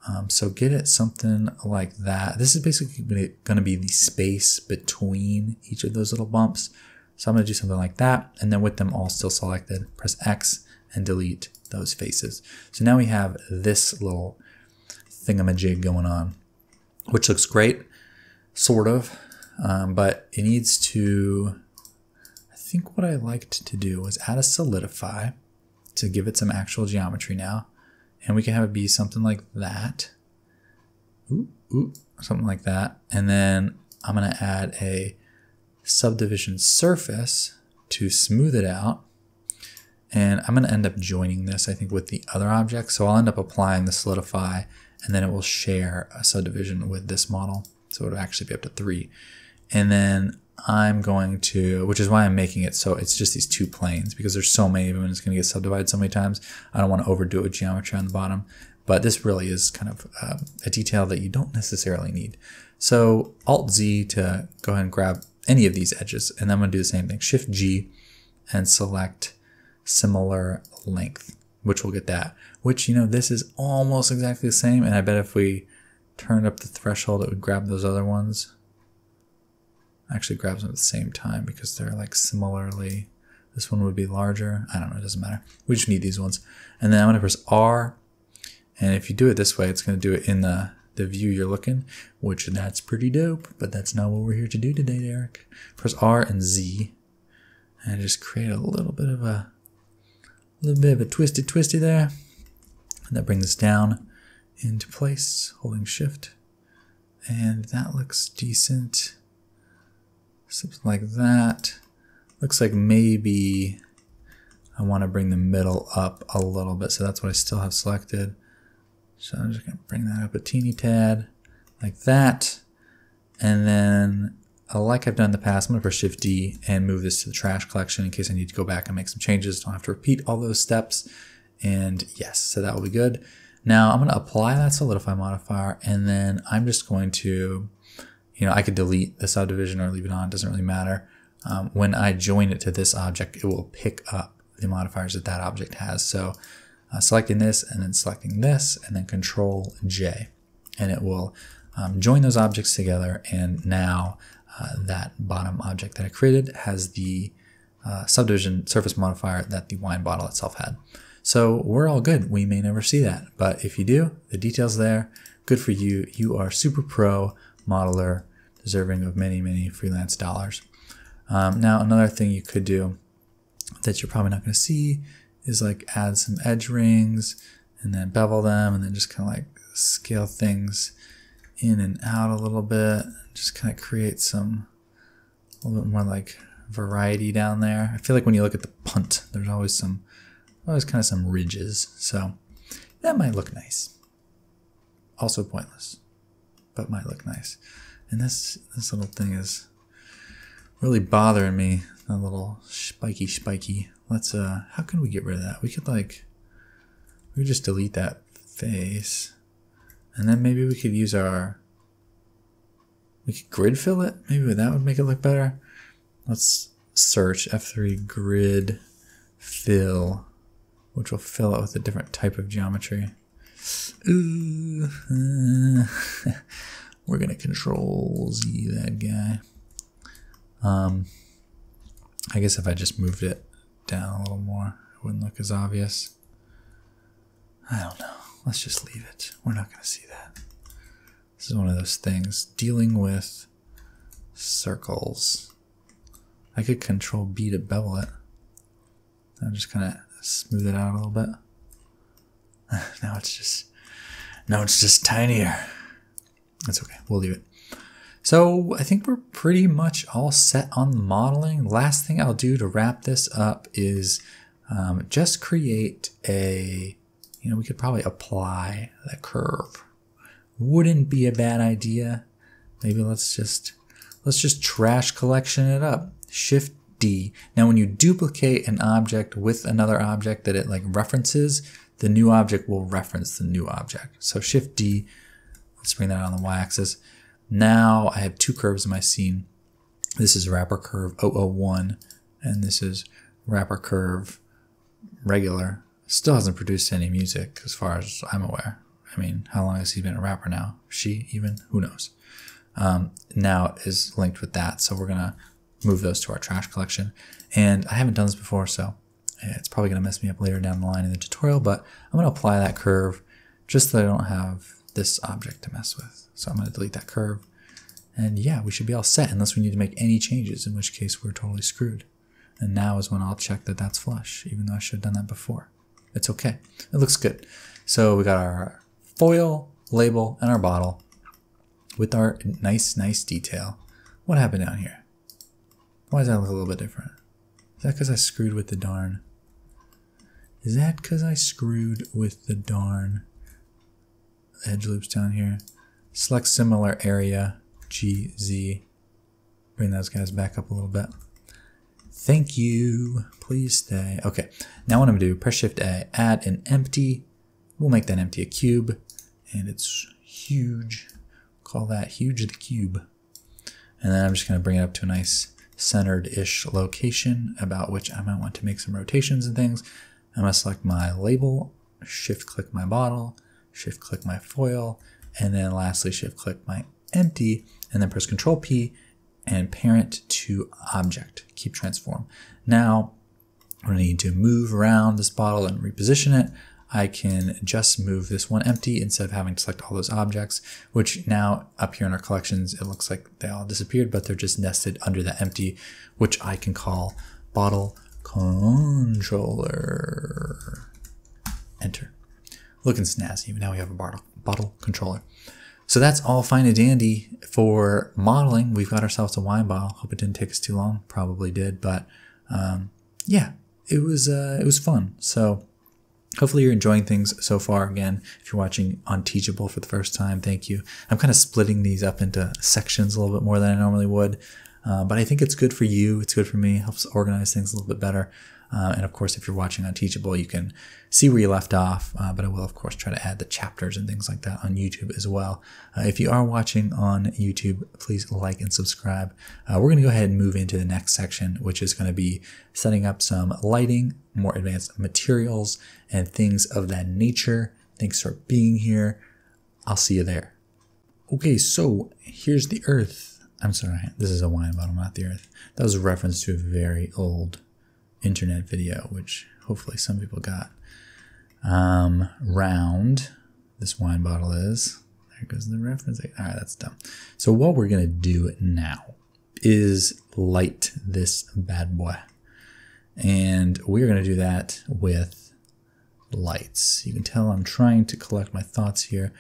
S1: Um, so get it something like that. This is basically going to be the space between each of those little bumps. So I'm going to do something like that. And then with them all still selected, press X and delete those faces. So now we have this little thingamajig going on, which looks great, sort of, um, but it needs to, I think what I liked to do was add a solidify to give it some actual geometry now. And we can have it be something like that. Ooh, ooh, something like that. And then I'm going to add a subdivision surface to smooth it out. And I'm going to end up joining this, I think, with the other object. So I'll end up applying the solidify and then it will share a subdivision with this model. So it'll actually be up to three. And then I'm going to, which is why I'm making it so it's just these two planes because there's so many of them and it's going to get subdivided so many times. I don't want to overdo it with geometry on the bottom, but this really is kind of um, a detail that you don't necessarily need. So Alt Z to go ahead and grab any of these edges and then I'm going to do the same thing. Shift G and select similar length, which we'll get that, which, you know, this is almost exactly the same. And I bet if we turned up the threshold, it would grab those other ones actually grabs them at the same time because they're like similarly. This one would be larger. I don't know. It doesn't matter. We just need these ones. And then I'm to press R. And if you do it this way, it's going to do it in the, the view you're looking, which that's pretty dope. But that's not what we're here to do today, Derek. Press R and Z. And just create a little bit of a, a little bit of a twisty twisty there. And that brings this down into place, holding shift. And that looks decent something like that. Looks like maybe I want to bring the middle up a little bit, so that's what I still have selected. So I'm just going to bring that up a teeny tad, like that. And then, like I've done in the past, I'm to press Shift D and move this to the trash collection in case I need to go back and make some changes. Don't have to repeat all those steps. And yes, so that will be good. Now I'm going to apply that solidify modifier, and then I'm just going to you know, I could delete the subdivision or leave it on, it doesn't really matter. Um, when I join it to this object, it will pick up the modifiers that that object has. So uh, selecting this and then selecting this and then control J and it will um, join those objects together and now uh, that bottom object that I created has the uh, subdivision surface modifier that the wine bottle itself had. So we're all good. We may never see that, but if you do, the details there, good for you. You are super pro modeler deserving of many, many freelance dollars. Um, now, another thing you could do that you're probably not going to see is like add some edge rings and then bevel them and then just kind of like scale things in and out a little bit. Just kind of create some a little bit more like variety down there. I feel like when you look at the punt, there's always some, always kind of some ridges. So that might look nice. Also pointless, but might look nice. And this this little thing is really bothering me. That little spiky spiky. Let's uh how can we get rid of that? We could like we could just delete that face. And then maybe we could use our we could grid fill it. Maybe that would make it look better. Let's search F3 grid fill, which will fill it with a different type of geometry. Ooh, <laughs> We're going to control Z that guy. Um, I guess if I just moved it down a little more, it wouldn't look as obvious. I don't know. Let's just leave it. We're not going to see that. This is one of those things. Dealing with circles. I could control B to bevel it. I'll just kind of smooth it out a little bit. <laughs> now it's just, now it's just tinier. That's okay. We'll leave it. So I think we're pretty much all set on the modeling. Last thing I'll do to wrap this up is um, just create a, you know, we could probably apply the curve. Wouldn't be a bad idea. Maybe let's just, let's just trash collection it up. Shift D. Now when you duplicate an object with another object that it like references, the new object will reference the new object. So Shift D Let's bring that on the y-axis. Now I have two curves in my scene. This is wrapper curve 001 and this is wrapper curve regular. Still hasn't produced any music as far as I'm aware. I mean, how long has he been a rapper now? She even? Who knows? Um, now is linked with that. So we're going to move those to our trash collection. And I haven't done this before, so it's probably going to mess me up later down the line in the tutorial, but I'm going to apply that curve just so I don't have this object to mess with. So I'm going to delete that curve. And yeah, we should be all set unless we need to make any changes, in which case we're totally screwed. And now is when I'll check that that's flush, even though I should have done that before. It's okay. It looks good. So we got our foil, label, and our bottle with our nice, nice detail. What happened down here? Why does that look a little bit different? Is that because I screwed with the darn? Is that because I screwed with the darn edge loops down here? Select similar area, G, Z. Bring those guys back up a little bit. Thank you. Please stay. Okay, now what I'm gonna do, press Shift A, add an empty. We'll make that empty a cube, and it's huge. Call that huge the cube. And then I'm just gonna bring it up to a nice centered-ish location about which I might want to make some rotations and things. I'm gonna select my label, shift click my bottle, shift click my foil, and then lastly shift click my empty, and then press Control P and parent to object, keep transform. Now, when I need to move around this bottle and reposition it, I can just move this one empty instead of having to select all those objects, which now up here in our collections, it looks like they all disappeared, but they're just nested under that empty, which I can call bottle controller. Enter. Looking snazzy, now we have a bottle, bottle controller. So that's all fine and dandy for modeling. We've got ourselves a wine bottle. Hope it didn't take us too long. Probably did, but um, yeah, it was uh, it was fun. So hopefully you're enjoying things so far. Again, if you're watching on Teachable for the first time, thank you. I'm kind of splitting these up into sections a little bit more than I normally would, uh, but I think it's good for you. It's good for me. Helps organize things a little bit better. Uh, and of course, if you're watching on Teachable, you can see where you left off. Uh, but I will, of course, try to add the chapters and things like that on YouTube as well. Uh, if you are watching on YouTube, please like and subscribe. Uh, we're going to go ahead and move into the next section, which is going to be setting up some lighting, more advanced materials, and things of that nature. Thanks for being here. I'll see you there. Okay, so here's the Earth. I'm sorry, this is a wine bottle, not the Earth. That was a reference to a very old internet video, which hopefully some people got. Um, round, this wine bottle is. There goes the reference. All right, that's dumb. So what we're gonna do now is light this bad boy, and we're gonna do that with lights. You can tell I'm trying to collect my thoughts here.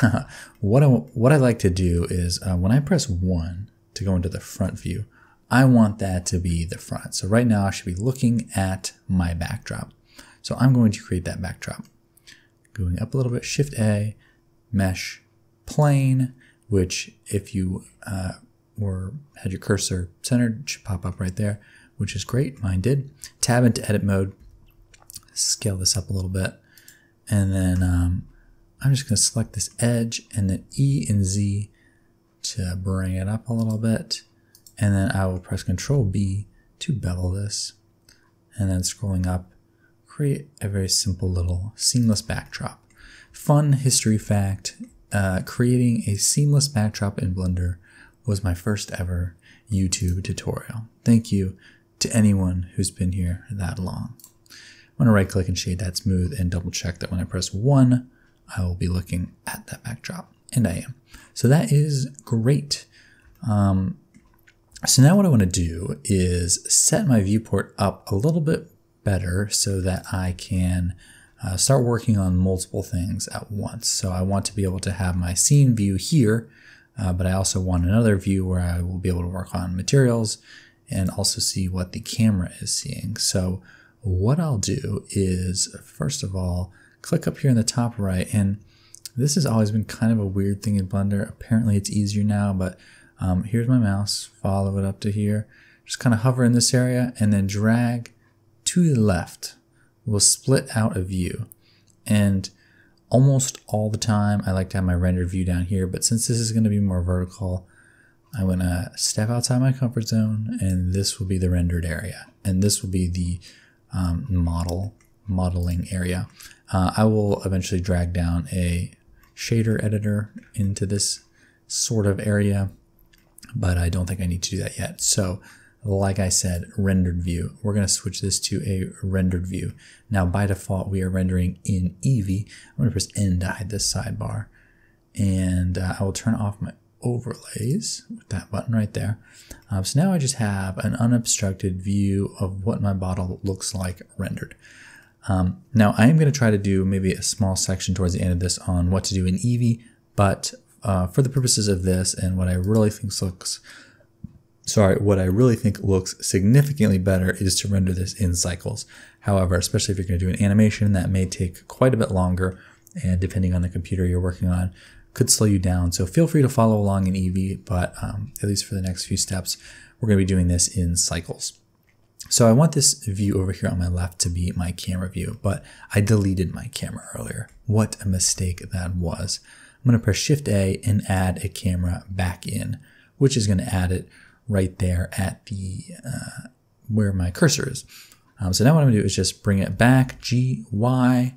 S1: <laughs> what I what I like to do is uh, when I press one to go into the front view, I want that to be the front. So right now I should be looking at my backdrop. So I'm going to create that backdrop. Going up a little bit, Shift A, Mesh, Plane, which if you uh, were had your cursor centered, should pop up right there, which is great. Mine did. Tab into edit mode, scale this up a little bit, and then um, I'm just going to select this edge and then E and Z to bring it up a little bit and then I will press Control B to bevel this. And then scrolling up, create a very simple little seamless backdrop. Fun history fact, uh, creating a seamless backdrop in Blender was my first ever YouTube tutorial. Thank you to anyone who's been here that long. I'm gonna right click and shade that smooth and double check that when I press one, I will be looking at that backdrop. And I am. So that is great. Um, so now what I want to do is set my viewport up a little bit better so that I can uh, start working on multiple things at once. So I want to be able to have my scene view here, uh, but I also want another view where I will be able to work on materials and also see what the camera is seeing. So what I'll do is, first of all, click up here in the top right, and this has always been kind of a weird thing in Blender. Apparently it's easier now, but um, here's my mouse, follow it up to here. Just kind of hover in this area and then drag to the left. We'll split out a view. And almost all the time, I like to have my rendered view down here, but since this is going to be more vertical, I'm going to step outside my comfort zone and this will be the rendered area. And this will be the um, model modeling area. Uh, I will eventually drag down a shader editor into this sort of area, but I don't think I need to do that yet. So like I said, rendered view. We're going to switch this to a rendered view. Now, by default, we are rendering in Eevee. I'm going to press N to hide this sidebar. And uh, I will turn off my overlays with that button right there. Um, so now I just have an unobstructed view of what my bottle looks like rendered. Um, now I am going to try to do maybe a small section towards the end of this on what to do in Eevee, but uh, for the purposes of this and what I really think looks sorry, what I really think looks significantly better is to render this in cycles. However, especially if you're going to do an animation, that may take quite a bit longer, and depending on the computer you're working on, could slow you down. So feel free to follow along in Eevee, but um, at least for the next few steps, we're going to be doing this in cycles. So I want this view over here on my left to be my camera view, but I deleted my camera earlier. What a mistake that was. I'm going to press Shift A and add a camera back in, which is going to add it right there at the uh, where my cursor is. Um, so now what I'm going to do is just bring it back G, Y,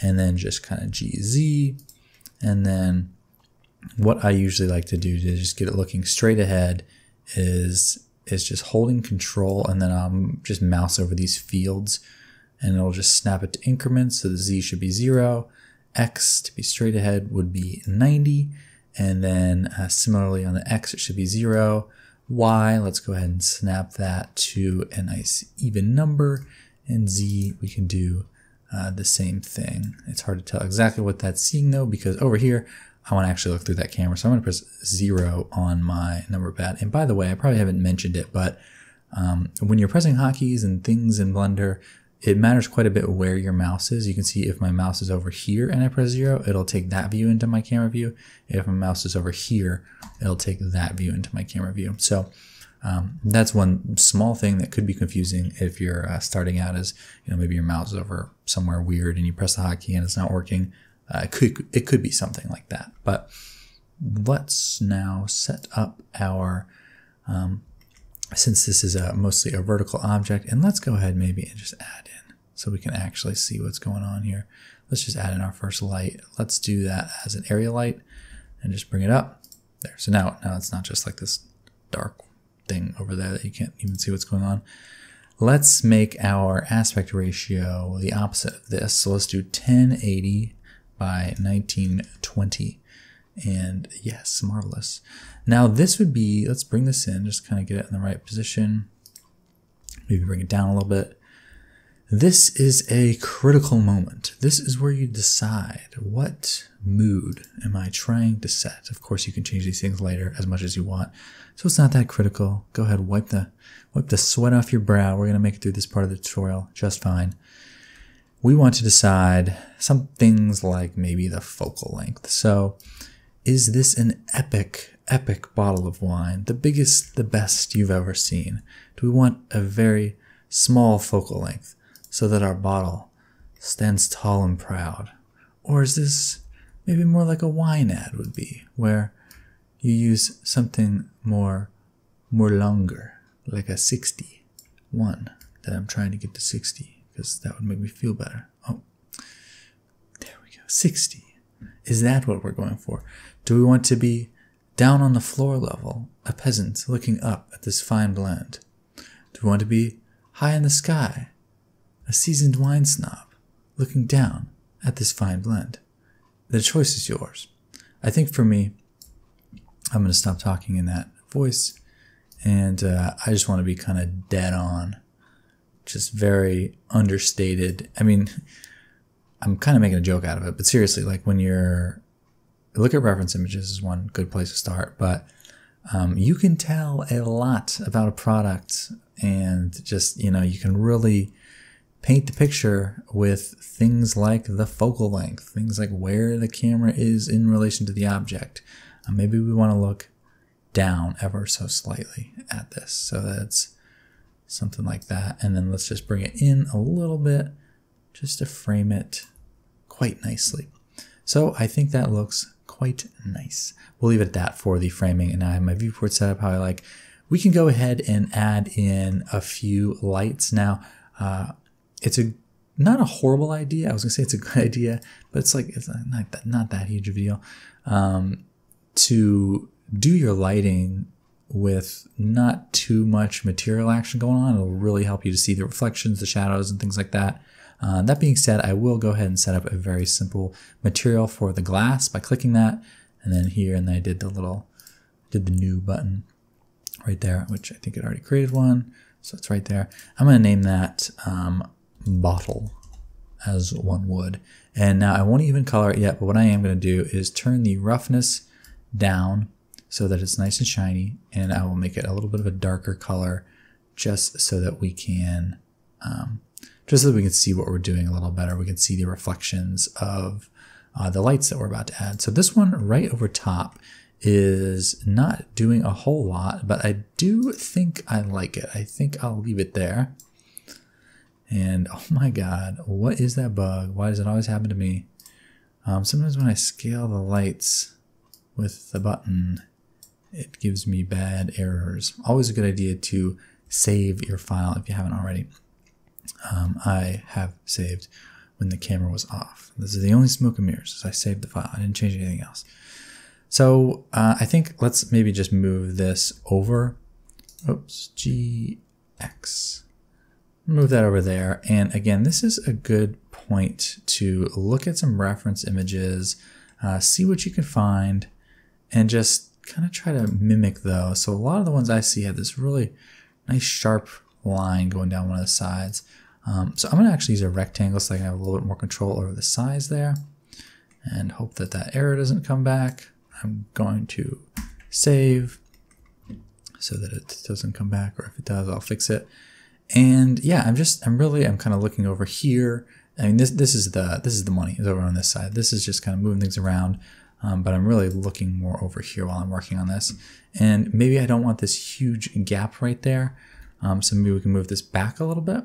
S1: and then just kind of G, Z. And then what I usually like to do to just get it looking straight ahead is is just holding control and then I'll just mouse over these fields and it'll just snap it to increments. So the Z should be zero, X to be straight ahead would be 90. And then uh, similarly on the X, it should be zero. Y, let's go ahead and snap that to a nice even number. And Z, we can do uh, the same thing. It's hard to tell exactly what that's seeing though, because over here, I want to actually look through that camera. So I'm going to press zero on my number pad. And by the way, I probably haven't mentioned it, but um, when you're pressing hotkeys and things in Blender, it matters quite a bit where your mouse is. You can see if my mouse is over here and I press zero, it'll take that view into my camera view. If my mouse is over here, it'll take that view into my camera view. So um, that's one small thing that could be confusing if you're uh, starting out as, you know, maybe your mouse is over somewhere weird and you press the hotkey and it's not working. Uh, it could, it could be something like that. But let's now set up our, um, since this is a, mostly a vertical object, and let's go ahead maybe and just add in so we can actually see what's going on here. Let's just add in our first light. Let's do that as an area light and just bring it up there. So now, now it's not just like this dark thing over there that you can't even see what's going on. Let's make our aspect ratio the opposite of this. So let's do 1080 by 1920. And yes, marvelous. Now this would be, let's bring this in, just kind of get it in the right position. Maybe bring it down a little bit. This is a critical moment. This is where you decide what mood am I trying to set. Of course, you can change these things later as much as you want. So it's not that critical. Go ahead, wipe the, wipe the sweat off your brow. We're going to make it through this part of the tutorial just fine. We want to decide some things like maybe the focal length. So is this an epic, epic bottle of wine? The biggest, the best you've ever seen? Do we want a very small focal length so that our bottle stands tall and proud? Or is this maybe more like a wine ad would be, where you use something more, more longer, like a 61 that I'm trying to get to 60 because that would make me feel better. Oh, there we go, 60. Is that what we're going for? Do we want to be down on the floor level, a peasant looking up at this fine blend? Do we want to be high in the sky, a seasoned wine snob looking down at this fine blend? The choice is yours. I think for me, I'm going to stop talking in that voice and uh, I just want to be kind of dead on, just very understated. I mean, <laughs> I'm kind of making a joke out of it, but seriously, like when you're look at reference images is one good place to start, but um, you can tell a lot about a product and just, you know, you can really paint the picture with things like the focal length, things like where the camera is in relation to the object. Uh, maybe we want to look down ever so slightly at this. So that's something like that. And then let's just bring it in a little bit just to frame it quite nicely. So I think that looks quite nice. We'll leave it at that for the framing and I have my viewport set up how I like. We can go ahead and add in a few lights. Now, uh, it's a not a horrible idea. I was gonna say it's a good <laughs> idea, but it's like it's not that not that huge of a deal. Um, to do your lighting with not too much material action going on, it'll really help you to see the reflections, the shadows, and things like that. Uh, that being said, I will go ahead and set up a very simple material for the glass by clicking that, and then here, and then I did the little, did the new button right there, which I think it already created one, so it's right there. I'm to name that um, bottle as one would. And now I won't even color it yet, but what I am going to do is turn the roughness down so that it's nice and shiny, and I will make it a little bit of a darker color just so that we can um, just so that we can see what we're doing a little better. We can see the reflections of uh, the lights that we're about to add. So this one right over top is not doing a whole lot, but I do think I like it. I think I'll leave it there. And oh my god, what is that bug? Why does it always happen to me? Um, sometimes when I scale the lights with the button, it gives me bad errors. Always a good idea to save your file if you haven't already. Um, I have saved when the camera was off. This is the only smoke and mirrors. So I saved the file. I didn't change anything else. So uh, I think let's maybe just move this over. Oops, GX move that over there. And again, this is a good point to look at some reference images, uh, see what you can find, and just kind of try to mimic those. So a lot of the ones I see have this really nice sharp line going down one of the sides. Um, so I'm going to actually use a rectangle so I can have a little bit more control over the size there and hope that that error doesn't come back. I'm going to save so that it doesn't come back or if it does I'll fix it and yeah, I'm just, I'm really, I'm kind of looking over here. I mean, this, this is the, this is the money is over on this side. This is just kind of moving things around. Um, but I'm really looking more over here while I'm working on this. And maybe I don't want this huge gap right there. Um, so maybe we can move this back a little bit.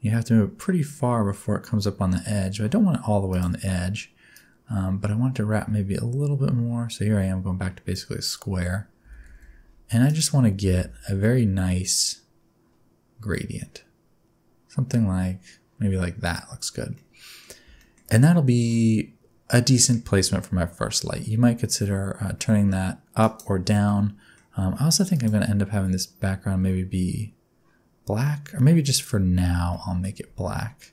S1: You have to move it pretty far before it comes up on the edge. I don't want it all the way on the edge. Um, but I want it to wrap maybe a little bit more. So here I am going back to basically a square. And I just want to get a very nice gradient. Something like, maybe like that looks good. And that'll be a decent placement for my first light. You might consider uh, turning that up or down. Um, I also think I'm going to end up having this background maybe be black, or maybe just for now I'll make it black.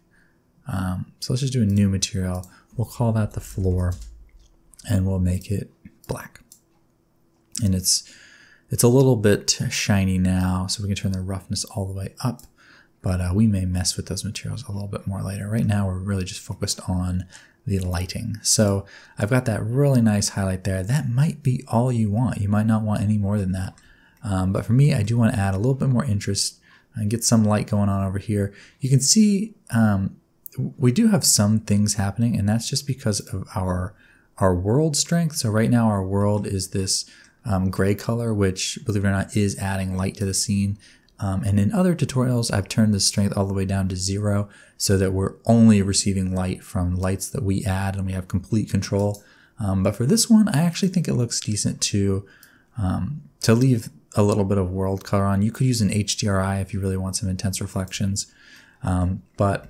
S1: Um, so let's just do a new material. We'll call that the floor, and we'll make it black. And it's it's a little bit shiny now, so we can turn the roughness all the way up, but uh, we may mess with those materials a little bit more later. Right now, we're really just focused on the lighting. So I've got that really nice highlight there. That might be all you want. You might not want any more than that. Um, but for me, I do want to add a little bit more interest and get some light going on over here. You can see um, we do have some things happening, and that's just because of our our world strength. So right now, our world is this um, gray color, which, believe it or not, is adding light to the scene. Um, and in other tutorials, I've turned the strength all the way down to zero so that we're only receiving light from lights that we add and we have complete control. Um, but for this one, I actually think it looks decent to, um, to leave a little bit of world color on. You could use an HDRI if you really want some intense reflections. Um, but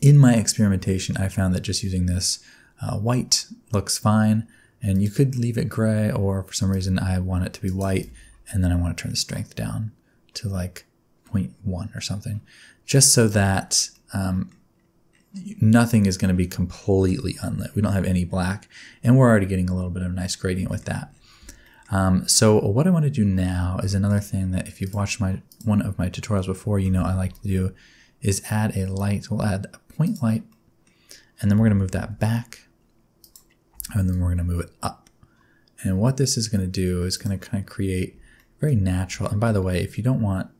S1: in my experimentation, I found that just using this uh, white looks fine and you could leave it gray or for some reason I want it to be white and then I want to turn the strength down to like 0.1 or something just so that um, nothing is going to be completely unlit. We don't have any black and we're already getting a little bit of a nice gradient with that. Um, so what I want to do now is another thing that if you've watched my one of my tutorials before, you know I like to do is add a light. We'll add a point light and then we're going to move that back and then we're going to move it up. And what this is going to do is going to kind of create very natural. And by the way, if you don't want,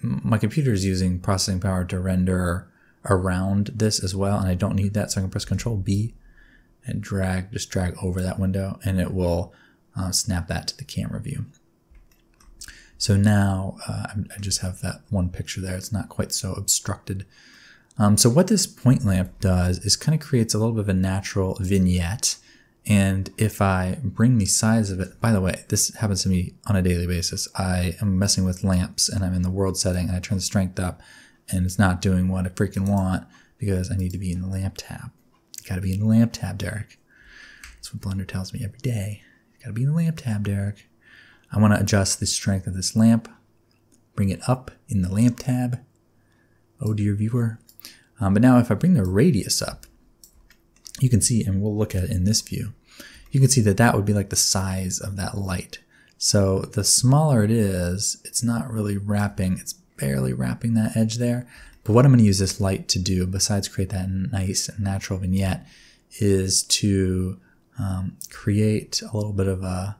S1: my computer is using processing power to render around this as well, and I don't need that, so I can press Control B and drag, just drag over that window, and it will uh, snap that to the camera view. So now uh, I just have that one picture there. It's not quite so obstructed. Um, so what this point lamp does is kind of creates a little bit of a natural vignette and if I bring the size of it, by the way, this happens to me on a daily basis. I am messing with lamps and I'm in the world setting and I turn the strength up and it's not doing what I freaking want. because I need to be in the lamp tab. You gotta be in the lamp tab, Derek. That's what Blender tells me every day. You gotta be in the lamp tab, Derek. I wanna adjust the strength of this lamp, bring it up in the lamp tab. Oh dear viewer. Um, but now if I bring the radius up, you can see, and we'll look at it in this view, you can see that that would be like the size of that light. So the smaller it is, it's not really wrapping, it's barely wrapping that edge there. But what I'm going to use this light to do, besides create that nice natural vignette, is to um, create a little bit of a,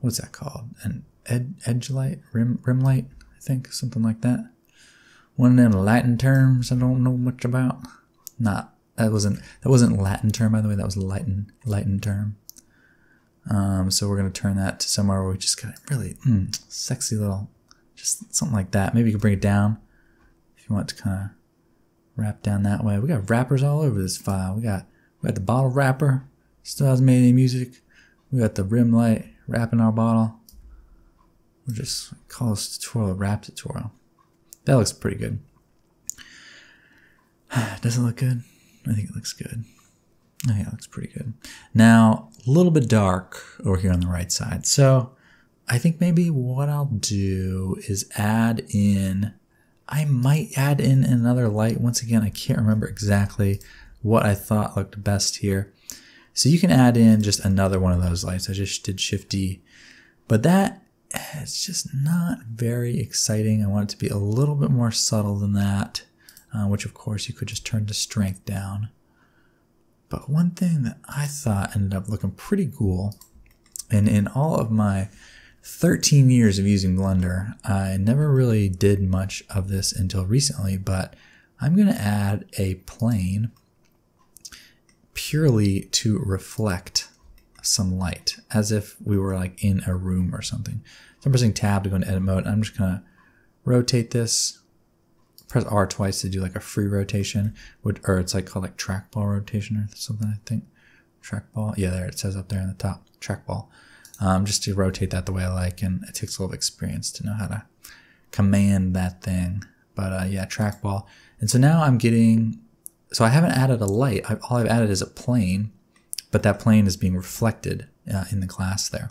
S1: what's that called? An ed edge light, rim, rim light, I think, something like that. One of them Latin terms I don't know much about. Not that wasn't that wasn't Latin term by the way. That was Latin Latin term. Um, so we're gonna turn that to somewhere where we just got really mm, sexy little, just something like that. Maybe you can bring it down if you want to kind of wrap down that way. We got wrappers all over this file. We got we got the bottle wrapper. Still hasn't made any music. We got the rim light wrapping our bottle. We'll just call this tutorial a wrap tutorial. That looks pretty good. <sighs> Does it look good? I think it looks good. I think it looks pretty good. Now, a little bit dark over here on the right side. So I think maybe what I'll do is add in, I might add in another light. Once again, I can't remember exactly what I thought looked best here. So you can add in just another one of those lights. I just did Shift D, but that it's just not very exciting. I want it to be a little bit more subtle than that, uh, which of course you could just turn the strength down. But one thing that I thought ended up looking pretty cool, and in all of my 13 years of using Blender, I never really did much of this until recently, but I'm going to add a plane purely to reflect some light, as if we were like in a room or something. So I'm pressing tab to go into edit mode. I'm just going to rotate this press R twice to do like a free rotation, or it's like called like trackball rotation or something, I think. Trackball. Yeah, there it says up there in the top, trackball. Um, just to rotate that the way I like, and it takes a little experience to know how to command that thing. But uh, yeah, trackball. And so now I'm getting, so I haven't added a light. I, all I've added is a plane, but that plane is being reflected uh, in the glass there.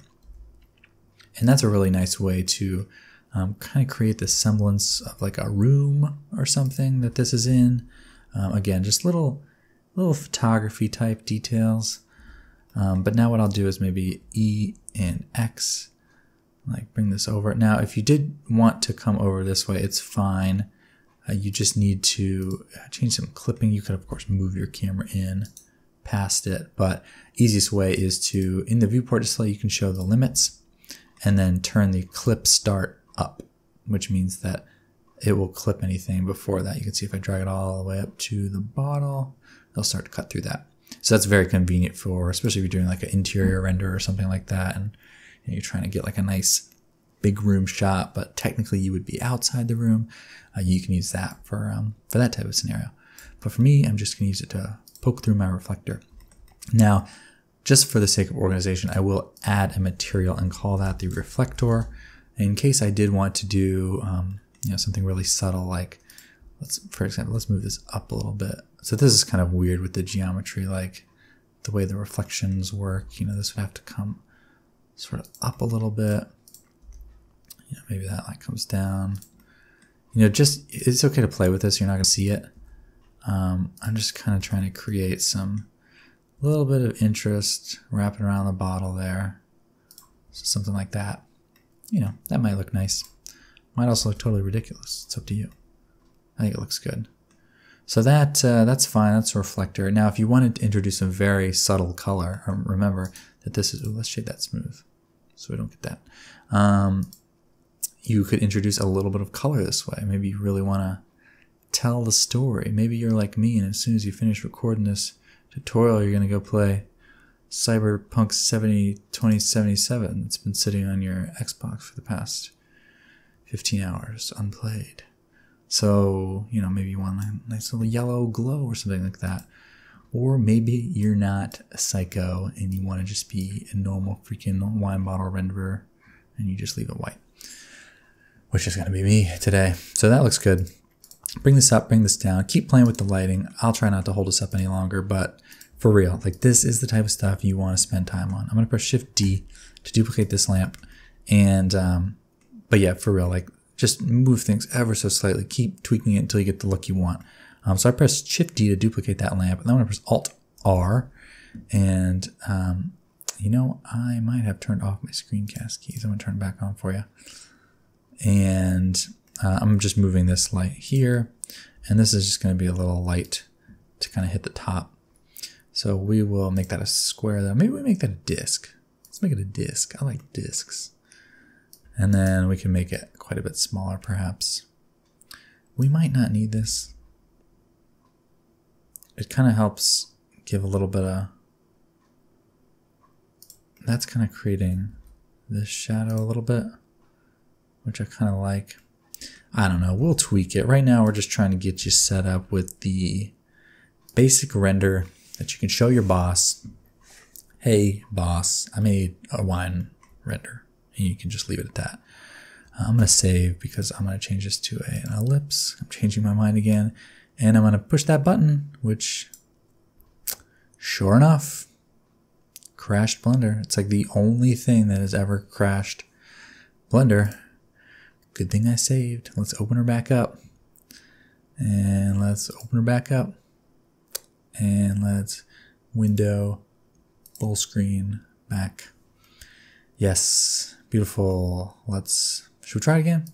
S1: And that's a really nice way to um, kind of create the semblance of like a room or something that this is in. Um, again, just little little photography type details. Um, but now what I'll do is maybe E and X, like bring this over. Now, if you did want to come over this way, it's fine. Uh, you just need to uh, change some clipping. You could, of course, move your camera in past it, but easiest way is to, in the viewport display, you can show the limits and then turn the clip start up, which means that it will clip anything before that. You can see if I drag it all the way up to the bottle, it'll start to cut through that. So that's very convenient for, especially if you're doing like an interior render or something like that, and you're trying to get like a nice big room shot, but technically you would be outside the room. Uh, you can use that for um, for that type of scenario. But for me, I'm just going to use it to poke through my reflector. Now, just for the sake of organization, I will add a material and call that the reflector in case I did want to do um, you know something really subtle like let's for example let's move this up a little bit. So this is kind of weird with the geometry like the way the reflections work you know this would have to come sort of up a little bit. You know maybe that like comes down. You know just it's okay to play with this you're not going to see it. Um, I'm just kind of trying to create some little bit of interest wrapping around the bottle there. So something like that you know, that might look nice. Might also look totally ridiculous. It's up to you. I think it looks good. So that uh, that's fine. That's a reflector. Now, if you wanted to introduce a very subtle color, remember that this is. Ooh, let's shade that smooth, so we don't get that. Um, you could introduce a little bit of color this way. Maybe you really want to tell the story. Maybe you're like me, and as soon as you finish recording this tutorial, you're gonna go play Cyberpunk 70 2077 that's been sitting on your Xbox for the past 15 hours unplayed. So, you know, maybe you want a nice little yellow glow or something like that. Or maybe you're not a psycho and you want to just be a normal freaking wine bottle renderer and you just leave it white, which is going to be me today. So that looks good. bring this up, bring this down, keep playing with the lighting. I'll try not to hold this up any longer, but for real, like this is the type of stuff you want to spend time on. I'm gonna press Shift D to duplicate this lamp, and um, but yeah, for real, like just move things ever so slightly. Keep tweaking it until you get the look you want. Um, so I press Shift D to duplicate that lamp, and then I'm gonna press Alt R, and um, you know I might have turned off my screencast keys. I'm gonna turn it back on for you, and uh, I'm just moving this light here, and this is just gonna be a little light to kind of hit the top so we will make that a square though. Maybe we make that a disk. Let's make it a disk. I like disks. And then we can make it quite a bit smaller perhaps. We might not need this. It kind of helps give a little bit of, that's kind of creating this shadow a little bit, which I kind of like. I don't know, we'll tweak it. Right now we're just trying to get you set up with the basic render that you can show your boss, hey, boss, I made a wine render. And you can just leave it at that. Uh, I'm going to save because I'm going to change this to an ellipse. I'm changing my mind again. And I'm going to push that button, which, sure enough, crashed Blender. It's like the only thing that has ever crashed Blender. Good thing I saved. Let's open her back up. And let's open her back up and let's window full screen back. Yes, beautiful. Let's, should we try it again?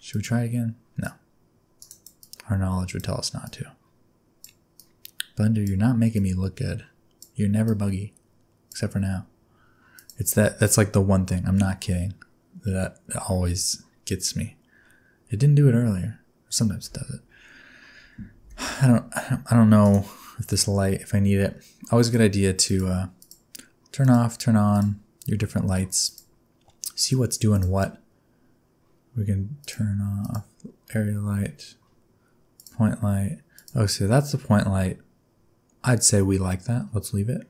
S1: Should we try it again? No. Our knowledge would tell us not to. Blender, you're not making me look good. You're never buggy, except for now. It's that, that's like the one thing, I'm not kidding, that always gets me. It didn't do it earlier. Sometimes it does it. <sighs> I don't, I don't know with this light if I need it. Always a good idea to uh, turn off, turn on your different lights. See what's doing what. We can turn off area light, point light. Oh, so that's the point light. I'd say we like that. Let's leave it.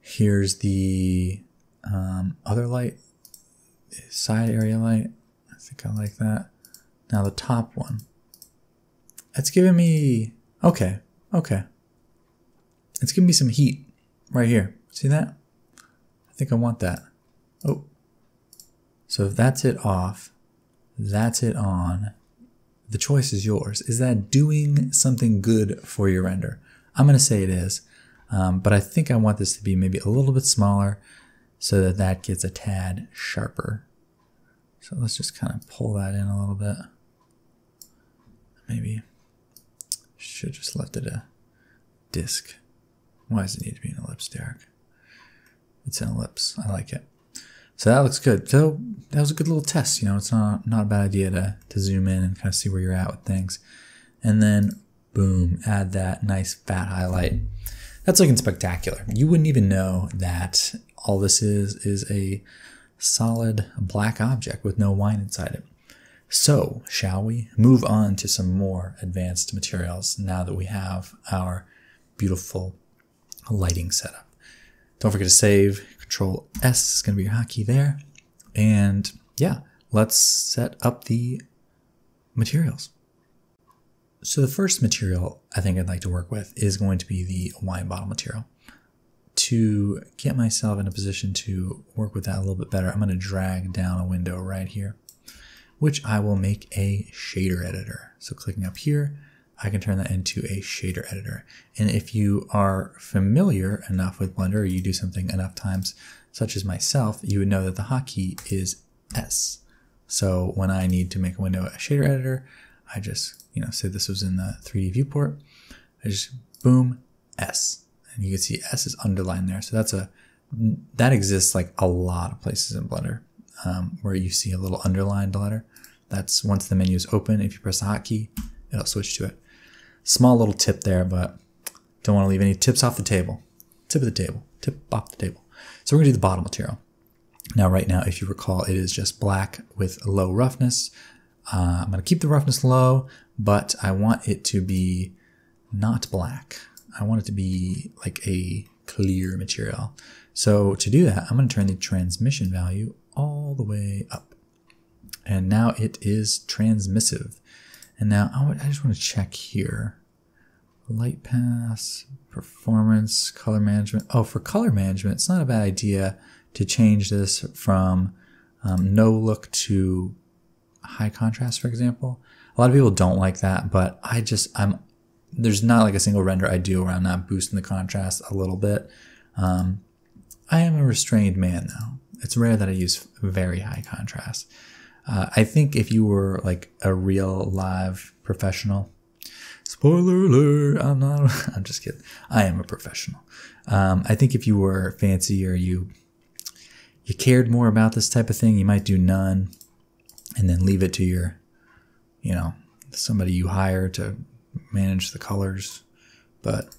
S1: Here's the um, other light, side area light. I think I like that. Now the top one. It's giving me, okay, Okay. It's giving me some heat right here. See that? I think I want that. Oh. So if that's it off, that's it on. The choice is yours. Is that doing something good for your render? I'm going to say it is, um, but I think I want this to be maybe a little bit smaller so that that gets a tad sharper. So let's just kind of pull that in a little bit. Maybe should just left it a disc. Why does it need to be an ellipse, Derek? It's an ellipse. I like it. So that looks good. So that was a good little test. You know, it's not not a bad idea to to zoom in and kind of see where you're at with things. And then boom, add that nice fat highlight. That's looking spectacular. You wouldn't even know that all this is is a solid black object with no wine inside it. So, shall we move on to some more advanced materials now that we have our beautiful lighting setup? Don't forget to save. Control S is going to be your hotkey there. And yeah, let's set up the materials. So the first material I think I'd like to work with is going to be the wine bottle material. To get myself in a position to work with that a little bit better, I'm going to drag down a window right here which I will make a shader editor. So clicking up here, I can turn that into a shader editor. And if you are familiar enough with Blender or you do something enough times, such as myself, you would know that the hotkey is S. So when I need to make a window a shader editor, I just, you know, say this was in the 3D viewport, I just boom, S. And you can see S is underlined there. So that's a, that exists like a lot of places in Blender um, where you see a little underlined letter. That's once the menu is open, if you press the hotkey, it'll switch to it. Small little tip there, but don't want to leave any tips off the table. Tip of the table, tip off the table. So we're gonna do the bottom material. Now, right now, if you recall, it is just black with low roughness. Uh, I'm gonna keep the roughness low, but I want it to be not black. I want it to be like a clear material. So to do that, I'm gonna turn the transmission value all the way up and now it is transmissive. And now I, would, I just want to check here. Light Paths, performance, color management. Oh, for color management, it's not a bad idea to change this from um, no look to high contrast, for example. A lot of people don't like that, but I just, I'm, there's not like a single render I do where I'm not boosting the contrast a little bit. Um, I am a restrained man though. It's rare that I use very high contrast. Uh, I think if you were like a real live professional, spoiler alert, I'm not, <laughs> I'm just kidding. I am a professional. Um, I think if you were fancy or you, you cared more about this type of thing, you might do none and then leave it to your, you know, somebody you hire to manage the colors. But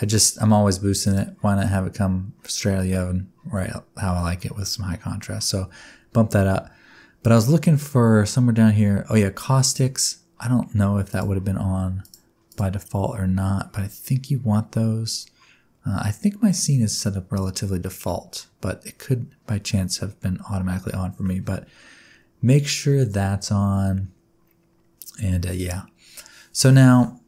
S1: I just, I'm always boosting it. Why not have it come straight out of the oven, right how I like it with some high contrast. So bump that up. But I was looking for somewhere down here. Oh yeah, caustics. I don't know if that would have been on by default or not, but I think you want those. Uh, I think my scene is set up relatively default, but it could by chance have been automatically on for me. But make sure that's on. And uh, yeah. So now,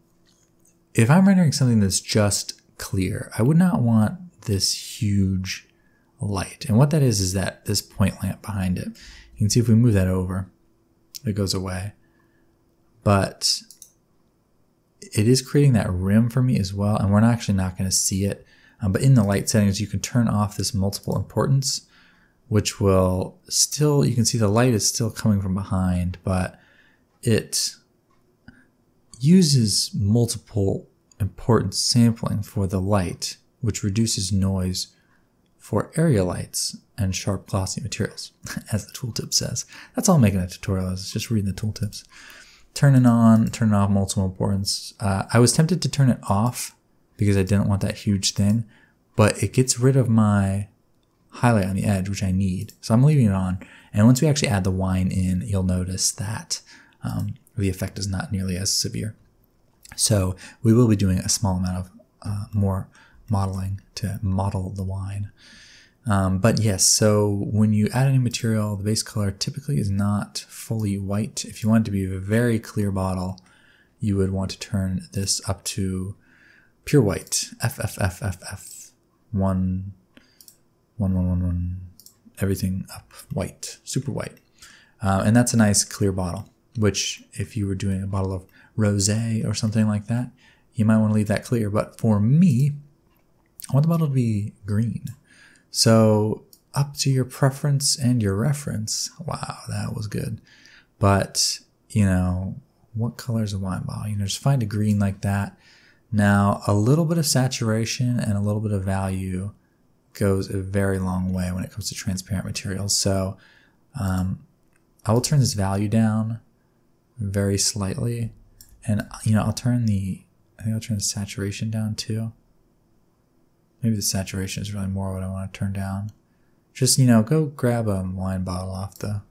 S1: if I'm rendering something that's just clear, I would not want this huge light. And what that is, is that this point lamp behind it. You can see if we move that over, it goes away. But it is creating that rim for me as well. And we're actually not going to see it. Um, but in the light settings, you can turn off this multiple importance, which will still, you can see the light is still coming from behind, but it uses multiple importance sampling for the light, which reduces noise for area lights and sharp glossy materials, <laughs> as the tooltip says. That's all making a tutorial is, just reading the tooltips. Turn it on, turn it off, multiple importance. Uh, I was tempted to turn it off because I didn't want that huge thing, but it gets rid of my highlight on the edge, which I need. So I'm leaving it on. And once we actually add the wine in, you'll notice that um, the effect is not nearly as severe. So we will be doing a small amount of uh, more modeling to model the wine. Um, but yes, so when you add any material, the base color typically is not fully white. If you want it to be a very clear bottle, you would want to turn this up to pure white, FFFFF, one, one, one, one, one, everything up white, super white. Uh, and that's a nice clear bottle, which if you were doing a bottle of rosé or something like that, you might want to leave that clear. But for me, I want the bottle to be green. So up to your preference and your reference. Wow, that was good. But, you know, what color is a wine bottle? You know, just find a green like that. Now, a little bit of saturation and a little bit of value goes a very long way when it comes to transparent materials. So um, I will turn this value down very slightly. And, you know, I'll turn the, I think I'll turn the saturation down too. Maybe the saturation is really more what I want to turn down. Just, you know, go grab a wine bottle off the,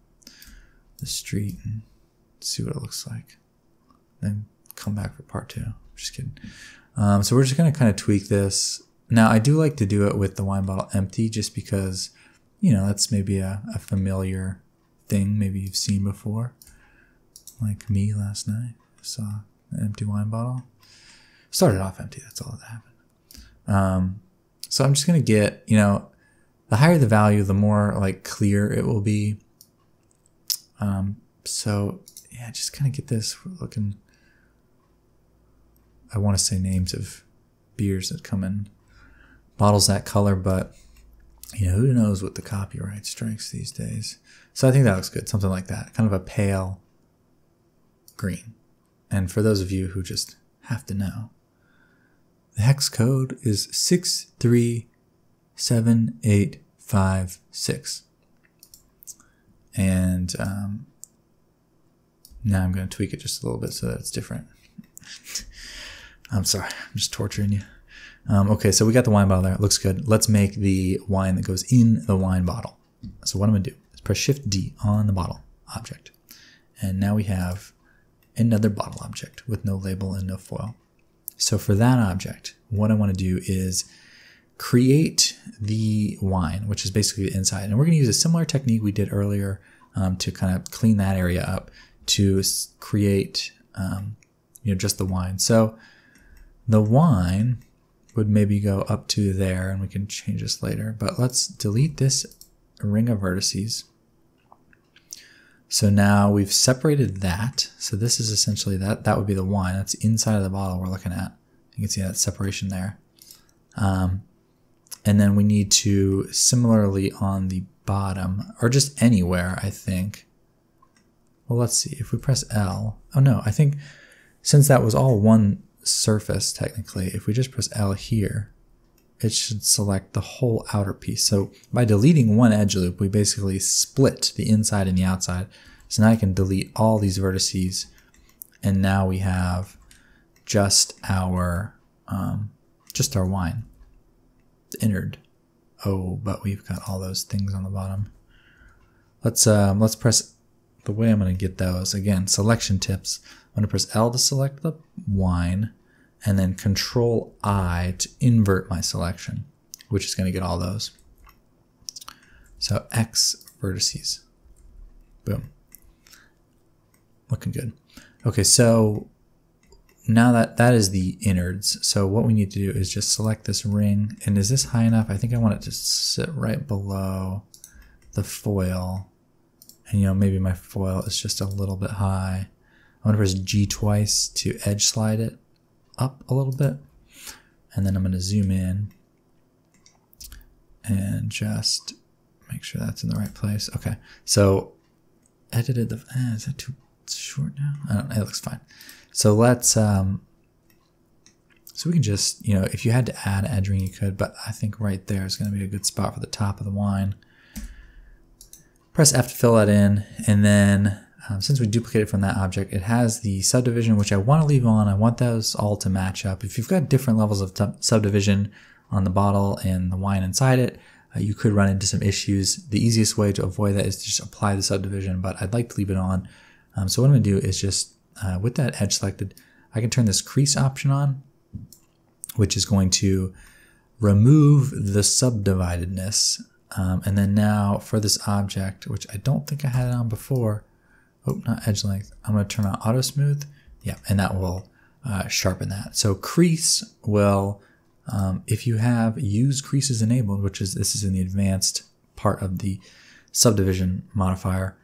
S1: the street and see what it looks like. Then come back for part two. Just kidding. Um, so we're just going to kind of tweak this. Now, I do like to do it with the wine bottle empty just because, you know, that's maybe a, a familiar thing maybe you've seen before. Like me last night. Saw an empty wine bottle. Started off empty. That's all that happened. Um, so I'm just going to get, you know, the higher the value, the more like clear it will be. Um, so yeah, just kind of get this We're looking. I want to say names of beers that come in bottles that color, but you know, who knows what the copyright strikes these days. So I think that looks good. Something like that. Kind of a pale green. And for those of you who just have to know, the hex code is 637856. And um, now I'm going to tweak it just a little bit so that it's different. <laughs> I'm sorry, I'm just torturing you. Um, okay, so we got the wine bottle there. It looks good. Let's make the wine that goes in the wine bottle. So what I'm going to do is press Shift D on the bottle object. And now we have another bottle object with no label and no foil. So for that object, what I want to do is create the wine, which is basically the inside. And we're going to use a similar technique we did earlier um, to kind of clean that area up to create um, you know, just the wine. So the wine would maybe go up to there and we can change this later. But let's delete this ring of vertices. So now we've separated that. So this is essentially that. That would be the wine. That's inside of the bottle we're looking at. You can see that separation there. Um, and then we need to similarly on the bottom or just anywhere, I think. Well, let's see. If we press L, oh no, I think since that was all one surface technically, if we just press L here, it should select the whole outer piece. So by deleting one edge loop, we basically split the inside and the outside. So now I can delete all these vertices and now we have just our um, just our wine the innard. Oh, but we've got all those things on the bottom. Let's um, let's press the way I'm going to get those again. Selection tips. I'm going to press L to select the wine, and then Control I to invert my selection, which is going to get all those. So X vertices. Boom. Looking good. Okay, so now that that is the innards. So what we need to do is just select this ring. And is this high enough? I think I want it to sit right below the foil. And you know, maybe my foil is just a little bit high. I want to press G twice to edge slide it up a little bit. And then I'm going to zoom in and just make sure that's in the right place. Okay. So edited the, eh, is that too short now? I don't. It looks fine. So let's, um, so we can just, you know, if you had to add edge ring, you could, but I think right there is going to be a good spot for the top of the wine. Press F to fill that in, and then um, since we duplicated from that object, it has the subdivision, which I want to leave on. I want those all to match up. If you've got different levels of subdivision on the bottle and the wine inside it, uh, you could run into some issues. The easiest way to avoid that is to just apply the subdivision, but I'd like to leave it on. Um, so what I'm going to do is just uh, with that edge selected, I can turn this crease option on, which is going to remove the subdividedness. Um, and then now for this object, which I don't think I had it on before, oh, not edge length, I'm going to turn on auto smooth. Yeah, and that will uh, sharpen that. So crease will, um, if you have use creases enabled, which is this is in the advanced part of the subdivision modifier,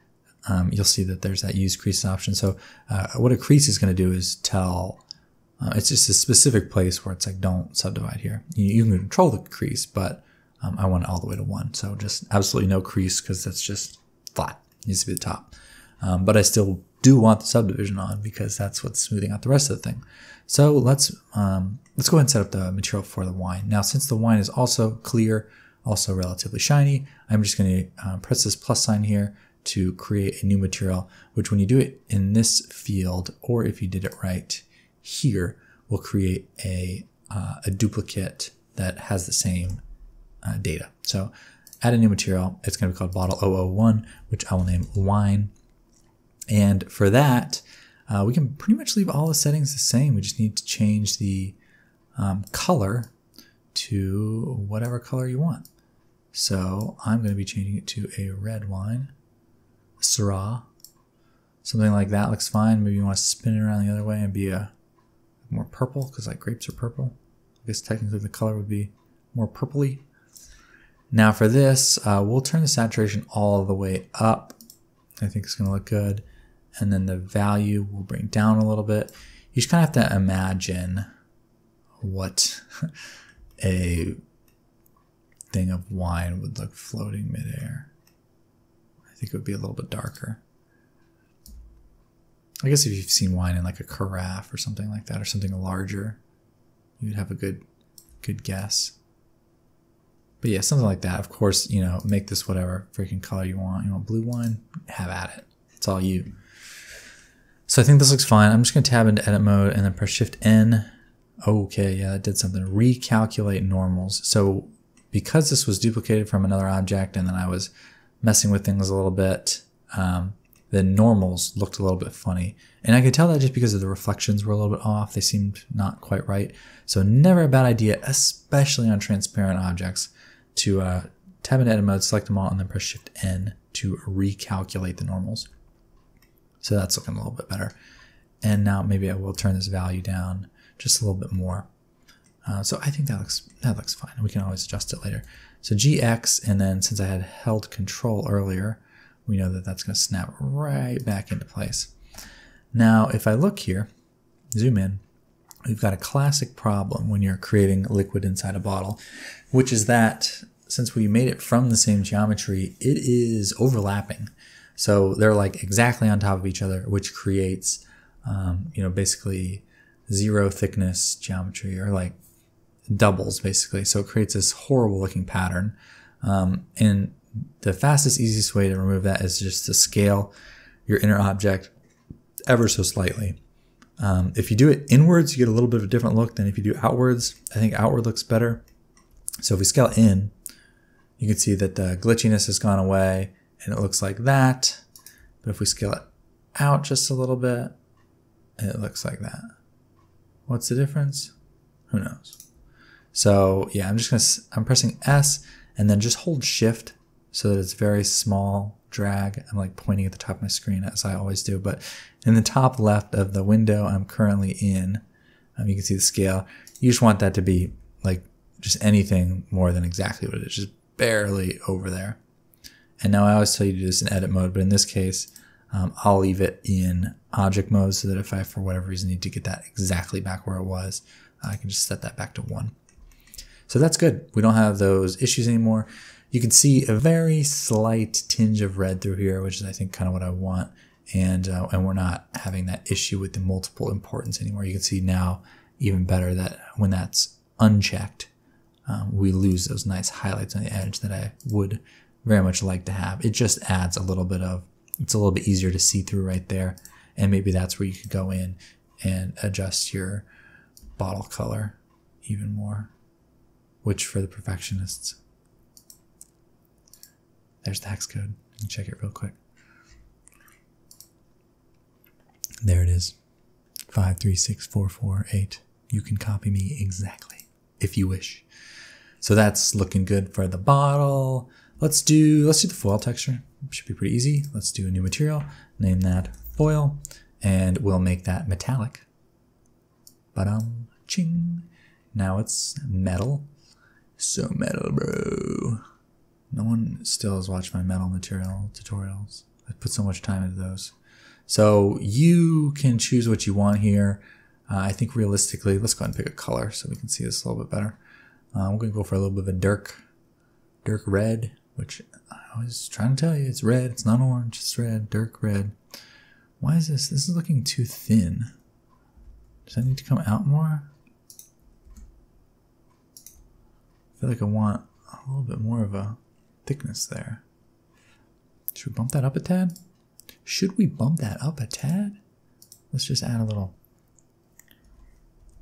S1: um, you'll see that there's that use crease option. So uh, what a crease is going to do is tell, uh, it's just a specific place where it's like, don't subdivide here. You, you can control the crease, but um, I want it all the way to one. So just absolutely no crease because that's just flat. It needs to be the top. Um, but I still do want the subdivision on because that's what's smoothing out the rest of the thing. So let's um, let's go ahead and set up the material for the wine. Now, since the wine is also clear, also relatively shiny, I'm just going to uh, press this plus sign here to create a new material, which when you do it in this field, or if you did it right here, will create a, uh, a duplicate that has the same uh, data. So add a new material. It's going to be called bottle 001, which I will name wine. And for that, uh, we can pretty much leave all the settings the same. We just need to change the um, color to whatever color you want. So I'm going to be changing it to a red wine. Syrah. Something like that looks fine. Maybe you want to spin it around the other way and be a more purple because like grapes are purple. I guess technically the color would be more purpley. Now for this, uh, we'll turn the saturation all the way up. I think it's going to look good. And then the value will bring down a little bit. You just kind of have to imagine what <laughs> a thing of wine would look floating midair. I think it would be a little bit darker. I guess if you've seen wine in like a carafe or something like that, or something larger, you'd have a good, good guess. But yeah, something like that. Of course, you know, make this whatever freaking color you want. You want blue wine? Have at it. It's all you. So I think this looks fine. I'm just going to tab into edit mode and then press shift N. Okay, yeah, that did something. Recalculate normals. So because this was duplicated from another object and then I was messing with things a little bit. Um, the normals looked a little bit funny. And I could tell that just because of the reflections were a little bit off. They seemed not quite right. So never a bad idea, especially on transparent objects, to uh, tab into edit mode, select them all, and then press Shift N to recalculate the normals. So that's looking a little bit better. And now maybe I will turn this value down just a little bit more. Uh, so I think that looks that looks fine. We can always adjust it later. So GX, and then since I had held control earlier, we know that that's going to snap right back into place. Now, if I look here, zoom in, we've got a classic problem when you're creating liquid inside a bottle, which is that since we made it from the same geometry, it is overlapping. So they're like exactly on top of each other, which creates, um, you know, basically zero thickness geometry or like doubles basically. So it creates this horrible looking pattern. Um, and the fastest, easiest way to remove that is just to scale your inner object ever so slightly. Um, if you do it inwards, you get a little bit of a different look than if you do outwards. I think outward looks better. So if we scale in, you can see that the glitchiness has gone away and it looks like that. But if we scale it out just a little bit, it looks like that. What's the difference? Who knows? So yeah, I'm just gonna, I'm pressing S and then just hold shift so that it's very small drag. I'm like pointing at the top of my screen as I always do, but in the top left of the window I'm currently in, um, you can see the scale. You just want that to be like just anything more than exactly what it is, just barely over there. And now I always tell you to do this in edit mode, but in this case, um, I'll leave it in object mode so that if I, for whatever reason, need to get that exactly back where it was, I can just set that back to one. So that's good. We don't have those issues anymore. You can see a very slight tinge of red through here, which is, I think, kind of what I want. And, uh, and we're not having that issue with the multiple importance anymore. You can see now even better that when that's unchecked, um, we lose those nice highlights on the edge that I would very much like to have. It just adds a little bit of, it's a little bit easier to see through right there. And maybe that's where you could go in and adjust your bottle color even more, which for the perfectionists. There's the hex code. check it real quick. There it is. 536448. You can copy me exactly if you wish. So that's looking good for the bottle. Let's do let's do the foil texture. Should be pretty easy. Let's do a new material. Name that foil, and we'll make that metallic. Ba-dum, ching. Now it's metal. So metal, bro. No one still has watched my metal material tutorials. I put so much time into those. So you can choose what you want here. Uh, I think realistically, let's go ahead and pick a color so we can see this a little bit better. Uh, I'm going to go for a little bit of a dark, dark red, which I was trying to tell you, it's red. It's not orange, it's red, dark red. Why is this? This is looking too thin. Does that need to come out more? I feel like I want a little bit more of a thickness there. Should we bump that up a tad? Should we bump that up a tad? Let's just add a little.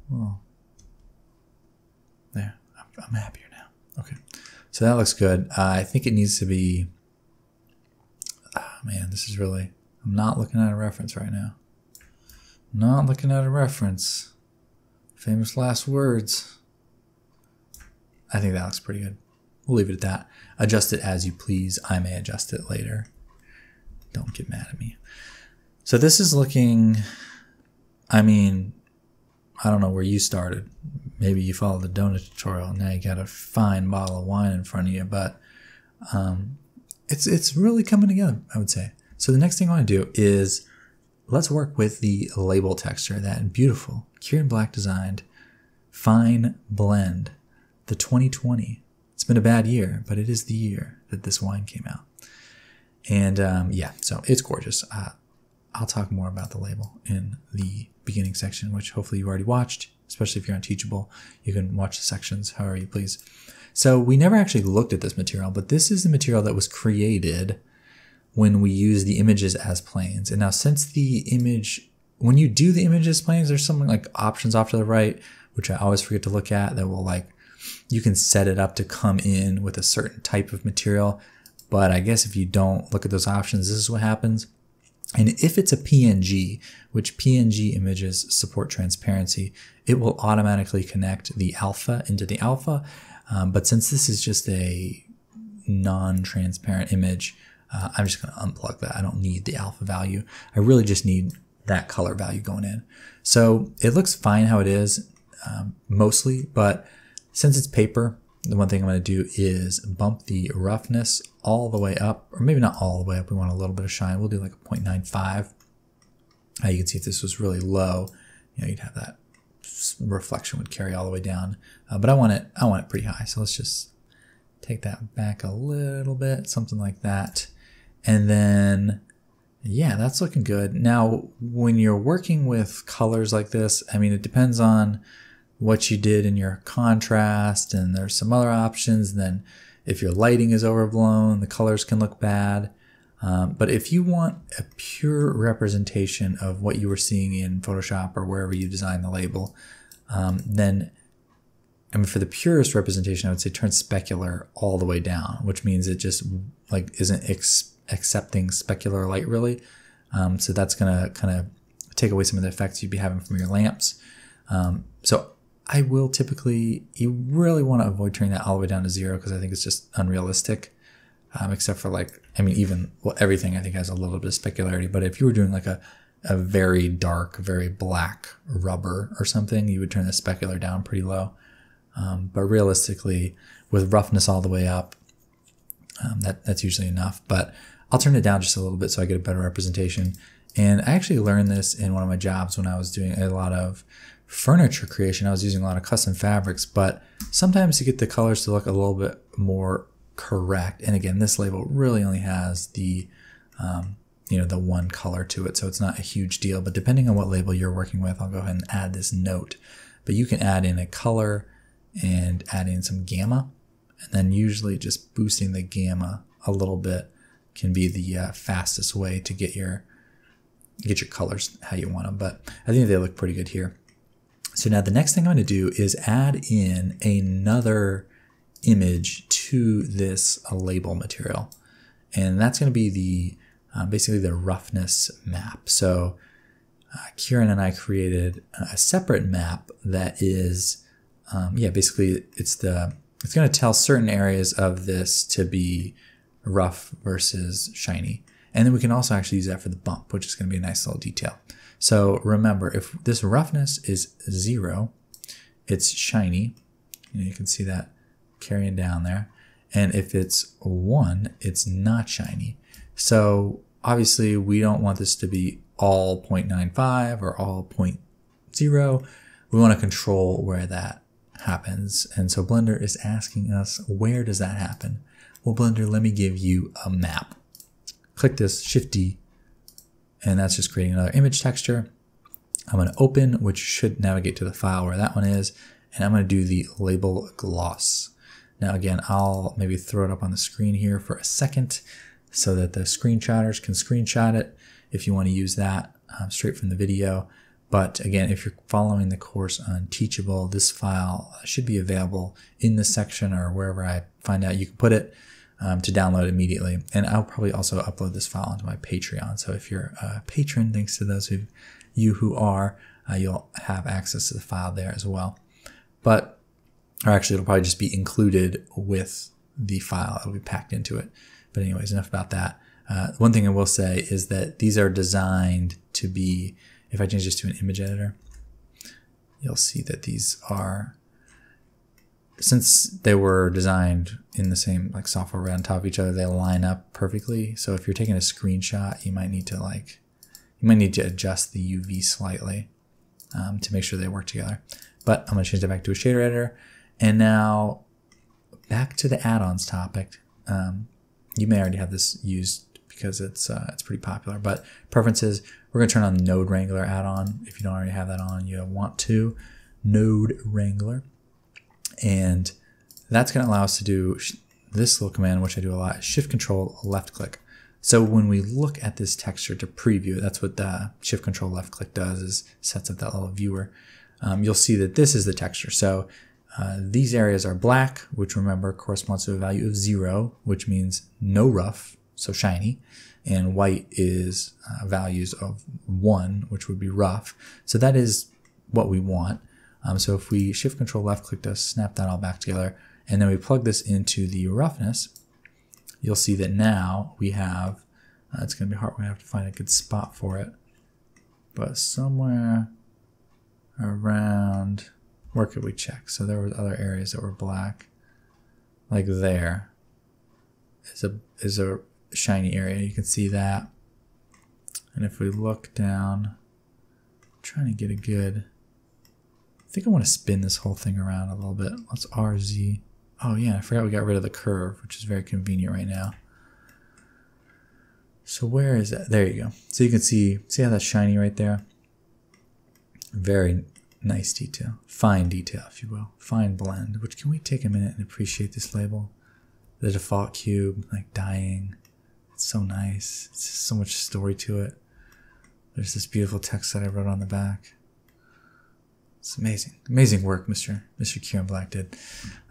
S1: Well, there. I'm, I'm happier. So that looks good. Uh, I think it needs to be. Oh, man, this is really. I'm not looking at a reference right now. Not looking at a reference. Famous last words. I think that looks pretty good. We'll leave it at that. Adjust it as you please. I may adjust it later. Don't get mad at me. So this is looking. I mean, I don't know where you started. Maybe you followed the donut tutorial and now you got a fine bottle of wine in front of you but um, it's it's really coming together i would say. So the next thing i want to do is let's work with the label texture that beautiful Kieren Black designed fine blend the 2020 it's been a bad year but it is the year that this wine came out. And um, yeah so it's gorgeous. Uh, i'll talk more about the label in the beginning section which hopefully you've already watched especially if you're on Teachable. You can watch the sections however you please. So we never actually looked at this material, but this is the material that was created when we use the images as planes. And now since the image, when you do the images planes, there's something like options off to the right, which I always forget to look at that will like, you can set it up to come in with a certain type of material. But I guess if you don't look at those options, this is what happens. And if it's a PNG, which PNG images support transparency, it will automatically connect the alpha into the alpha. Um, but since this is just a non-transparent image, uh, I'm just going to unplug that. I don't need the alpha value. I really just need that color value going in. So it looks fine how it is um, mostly, but since it's paper, the one thing I'm going to do is bump the roughness all the way up, or maybe not all the way up. We want a little bit of shine. We'll do like a 0.95. Uh, you can see if this was really low, you know, you'd have that reflection would carry all the way down. Uh, but I want it, I want it pretty high. So let's just take that back a little bit, something like that. And then, yeah, that's looking good. Now, when you're working with colors like this, I mean, it depends on what you did in your contrast, and there's some other options. And then if your lighting is overblown, the colors can look bad. Um, but if you want a pure representation of what you were seeing in Photoshop or wherever you design the label, um, then I mean, for the purest representation, I would say turn specular all the way down, which means it just like isn't ex- accepting specular light really. Um, so that's gonna kind of take away some of the effects you'd be having from your lamps. Um, so I will typically, you really want to avoid turning that all the way down to zero because I think it's just unrealistic. Um, except for like, I mean, even well, everything I think has a little bit of specularity. But if you were doing like a, a very dark, very black rubber or something, you would turn the specular down pretty low. Um, but realistically, with roughness all the way up, um, that that's usually enough. But I'll turn it down just a little bit so I get a better representation. And I actually learned this in one of my jobs when I was doing a lot of furniture creation, I was using a lot of custom fabrics, but sometimes to get the colors to look a little bit more correct, and again, this label really only has the, um, you know, the one color to it, so it's not a huge deal. But depending on what label you're working with, I'll go ahead and add this note. But you can add in a color and add in some gamma, and then usually just boosting the gamma a little bit can be the uh, fastest way to get your get your colors how you want them. But I think they look pretty good here. So now the next thing I'm going to do is add in another image to this label material. And that's going to be the uh, basically the roughness map. So uh, Kieren and I created a separate map that is, um, yeah, basically it's the it's going to tell certain areas of this to be rough versus shiny. And then we can also actually use that for the bump, which is going to be a nice little detail. So remember, if this roughness is zero, it's shiny. You, can see that carrying down there. And if it's one, it's not shiny. So obviously we don't want this to be all 0.95 or all 0.0. We want to control where that happens. And so Blender is asking us, where does that happen? Well, Blender, let me give you a map. Click this Shift D and that's just creating another image texture. I'm going to open, which should navigate to the file where that one is, and I'm going to do the label gloss. Now again, I'll maybe throw it up on the screen here for a second so that the screenshotters can screenshot it if you want to use that um, straight from the video. But again, if you're following the course on Teachable, this file should be available in the section or wherever I find out you can put it um, to download immediately. And I'll probably also upload this file onto my Patreon. So if you're a patron, thanks to those of you who are, uh, you'll have access to the file there as well. But, or actually, it'll probably just be included with the file. It'll be packed into it. But anyways, enough about that. Uh, one thing I will say is that these are designed to be, if I change this to an image editor, you'll see that these are since they were designed in the same like software right on top of each other, they line up perfectly. So if you're taking a screenshot, you might need to like, you might need to adjust the UV slightly um, to make sure they work together. But I'm gonna change that back to a shader editor. And now back to the add-ons topic. Um, you may already have this used because it's uh, it's pretty popular. But preferences, we're gonna turn on Node Wrangler add-on. If you don't already have that on, you want to. Node Wrangler. And that's going to allow us to do this little command, which I do a lot, shift control left click. So when we look at this texture to preview, that's what the shift control left click does is sets up that little viewer. Um, you'll see that this is the texture. So uh, these areas are black, which remember corresponds to a value of zero, which means no rough, so shiny. And white is uh, values of one, which would be rough. So that is what we want. Um, so if we shift control left click to snap that all back together, and then we plug this into the roughness, you'll see that now we have, uh, it's going to be hard, we have to find a good spot for it. but somewhere around where could we check? So there were other areas that were black, like there is a is a shiny area. You can see that. And if we look down, I'm trying to get a good. I think I want to spin this whole thing around a little bit. Let's RZ. Oh yeah, I forgot we got rid of the curve, which is very convenient right now. So where is that? There you go. So you can see, see how that's shiny right there? Very nice detail. Fine detail, if you will. Fine blend. Which can we take a minute and appreciate this label? The default cube, like dying. It's so nice. It's so much story to it. There's this beautiful text that I wrote on the back. It's amazing. Amazing work, Mr. Mr. Kieren Black did.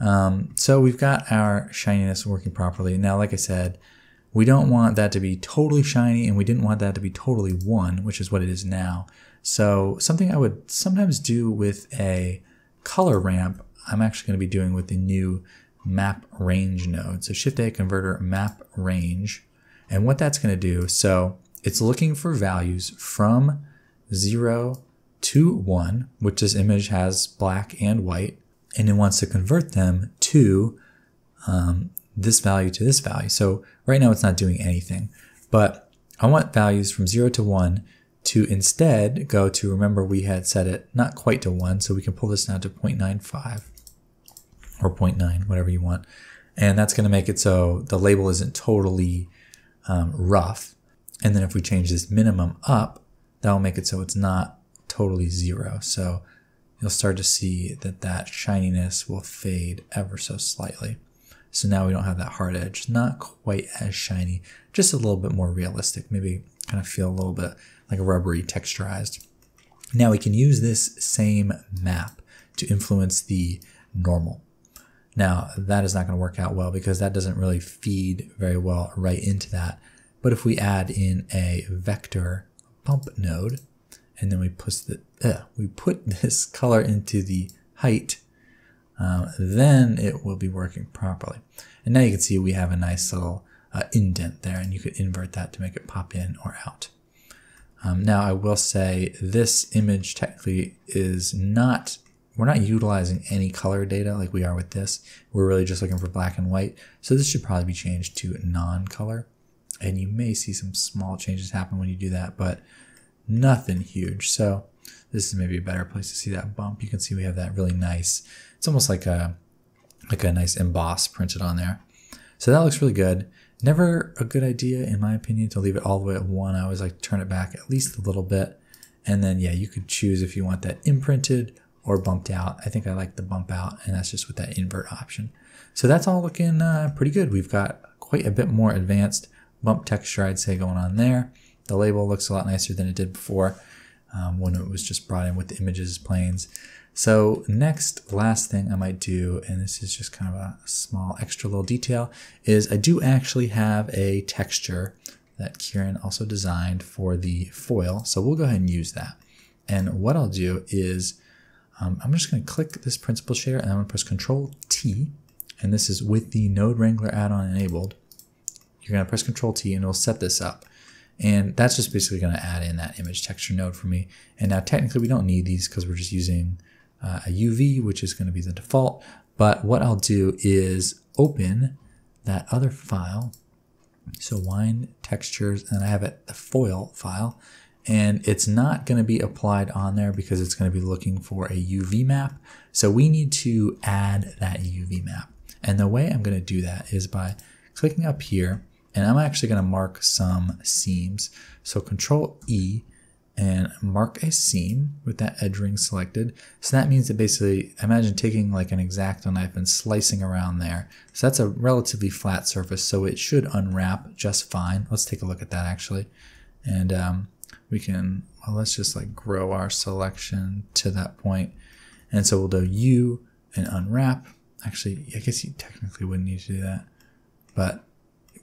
S1: Um, so we've got our shininess working properly. Now, like I said, we don't want that to be totally shiny and we didn't want that to be totally one, which is what it is now. So something I would sometimes do with a color ramp, I'm actually going to be doing with the new map range node. So shift A converter map range. And what that's going to do, so it's looking for values from zero to one, which this image has black and white, and it wants to convert them to um, this value to this value. So right now it's not doing anything, but I want values from zero to one to instead go to, remember we had set it not quite to one, so we can pull this down to 0.95 or 0.9, whatever you want. And that's going to make it so the label isn't totally um, rough. And then if we change this minimum up, that will make it so it's not totally zero. So you'll start to see that that shininess will fade ever so slightly. So now we don't have that hard edge, not quite as shiny, just a little bit more realistic, maybe kind of feel a little bit like a rubbery texturized. Now we can use this same map to influence the normal. Now that is not going to work out well because that doesn't really feed very well right into that. But if we add in a vector bump node, and then we put the uh, we put <laughs> this color into the height uh, then it will be working properly. And now you can see we have a nice little uh, indent there and you could invert that to make it pop in or out. Um, now I will say this image technically is not, we're not utilizing any color data like we are with this. We're really just looking for black and white. So this should probably be changed to non-color. And you may see some small changes happen when you do that, but nothing huge. So this is maybe a better place to see that bump. You can see we have that really nice, it's almost like a, like a nice emboss printed on there. So that looks really good. Never a good idea, in my opinion, to leave it all the way at one. I always like turn it back at least a little bit. And then, yeah, you could choose if you want that imprinted or bumped out. I think I like the bump out, and that's just with that invert option. So that's all looking uh, pretty good. We've got quite a bit more advanced bump texture, I'd say, going on there. The label looks a lot nicer than it did before um, when it was just brought in with the images planes. So next, last thing I might do, and this is just kind of a small extra little detail, is I do actually have a texture that Kieren also designed for the foil. So we'll go ahead and use that. And what I'll do is um, I'm just going to click this principled shader and I'm going to press Control T. And this is with the Node Wrangler add-on enabled. You're going to press Control T and it'll set this up. And that's just basically going to add in that image texture node for me. And now technically we don't need these because we're just using uh, a UV, which is going to be the default. But what I'll do is open that other file. So wine textures, and I have it the foil file, and it's not going to be applied on there because it's going to be looking for a UV map. So we need to add that UV map. And the way I'm going to do that is by clicking up here and I'm actually going to mark some seams. So control E and mark a seam with that edge ring selected. So that means that basically, imagine taking like an X-Acto knife and slicing around there. So that's a relatively flat surface, so it should unwrap just fine. Let's take a look at that actually. And um, we can, well, let's just like grow our selection to that point. And so we'll do U and unwrap. Actually, I guess you technically wouldn't need to do that, but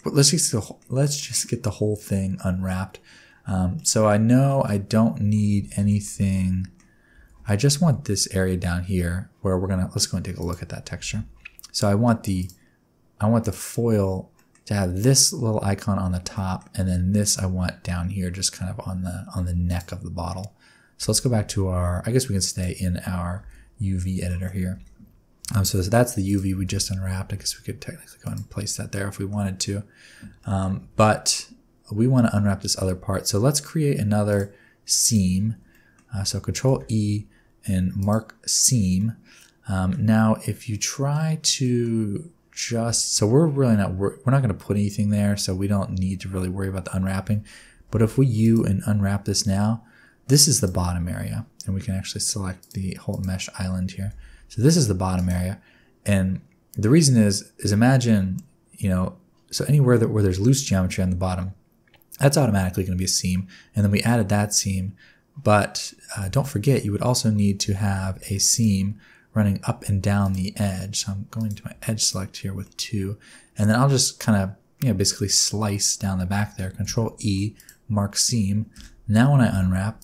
S1: but let's just let's just get the whole thing unwrapped. Um, so I know I don't need anything. I just want this area down here where we're gonna let's go and take a look at that texture. So I want the I want the foil to have this little icon on the top and then this I want down here just kind of on the on the neck of the bottle. So let's go back to our, I guess we can stay in our UV editor here. Um, so that's the UV we just unwrapped. I guess we could technically go and place that there if we wanted to. Um, but we want to unwrap this other part. So let's create another seam. Uh, so Control E and mark seam. Um, now, if you try to just, so we're really not, we're, we're not going to put anything there, so we don't need to really worry about the unwrapping. But if we U and unwrap this now, this is the bottom area, and we can actually select the whole mesh island here. So this is the bottom area, and the reason is, is imagine, you know, so anywhere that where there's loose geometry on the bottom, that's automatically going to be a seam. And then we added that seam, but uh, don't forget you would also need to have a seam running up and down the edge. So I'm going to my edge select here with two, and then I'll just kind of, you know, basically slice down the back there, control E, mark seam. Now when I unwrap,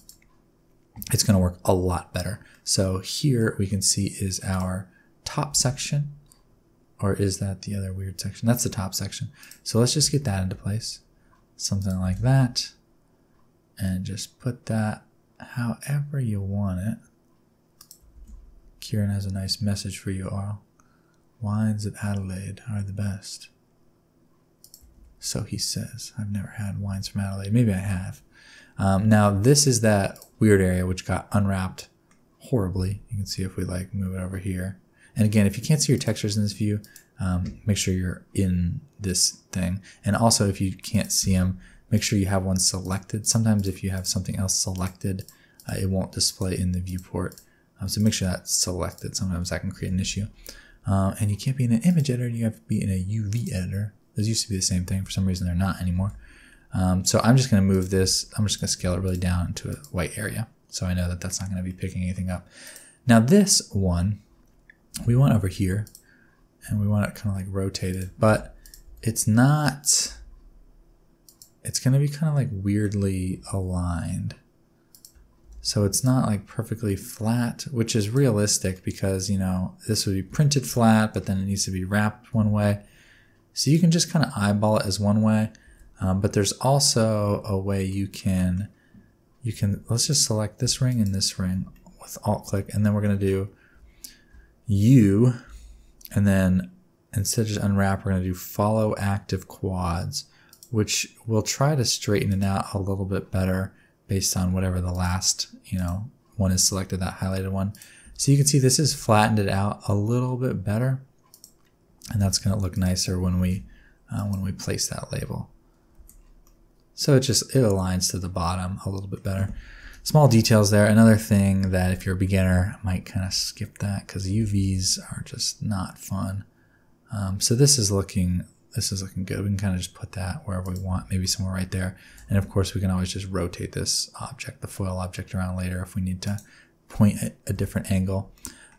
S1: it's going to work a lot better. So here we can see is our top section, or is that the other weird section? That's the top section. So let's just get that into place. Something like that. And just put that however you want it. Kieren has a nice message for you all. Wines of Adelaide are the best. So he says. I've never had wines from Adelaide. Maybe I have. Um, now this is that weird area which got unwrapped horribly. You can see if we like move it over here. And again, if you can't see your textures in this view, um, make sure you're in this thing. And also if you can't see them, make sure you have one selected. Sometimes if you have something else selected, uh, it won't display in the viewport. Um, so make sure that's selected. Sometimes that can create an issue. Uh, and you can't be in an image editor, you have to be in a UV editor. Those used to be the same thing. For some reason, they're not anymore. Um, so I'm just going to move this. I'm just going to scale it really down into a white area. So I know that that's not going to be picking anything up. Now this one, we want over here and we want it kind of like rotated, but it's not, it's going to be kind of like weirdly aligned. So it's not like perfectly flat, which is realistic because, you know, this would be printed flat, but then it needs to be wrapped one way. So you can just kind of eyeball it as one way. Um, but there's also a way you can, you can, let's just select this ring and this ring with alt click. And then we're going to do U. And then instead of just unwrap, we're going to do follow active quads, which will try to straighten it out a little bit better based on whatever the last, you know, one is selected, that highlighted one. So you can see this has flattened it out a little bit better. And that's going to look nicer when we, uh, when we place that label. So it just, it aligns to the bottom a little bit better. Small details there. Another thing that if you're a beginner, might kind of skip that because UVs are just not fun. Um, so this is looking this is looking good. We can kind of just put that wherever we want, maybe somewhere right there. And of course, we can always just rotate this object, the foil object around later if we need to point at a different angle.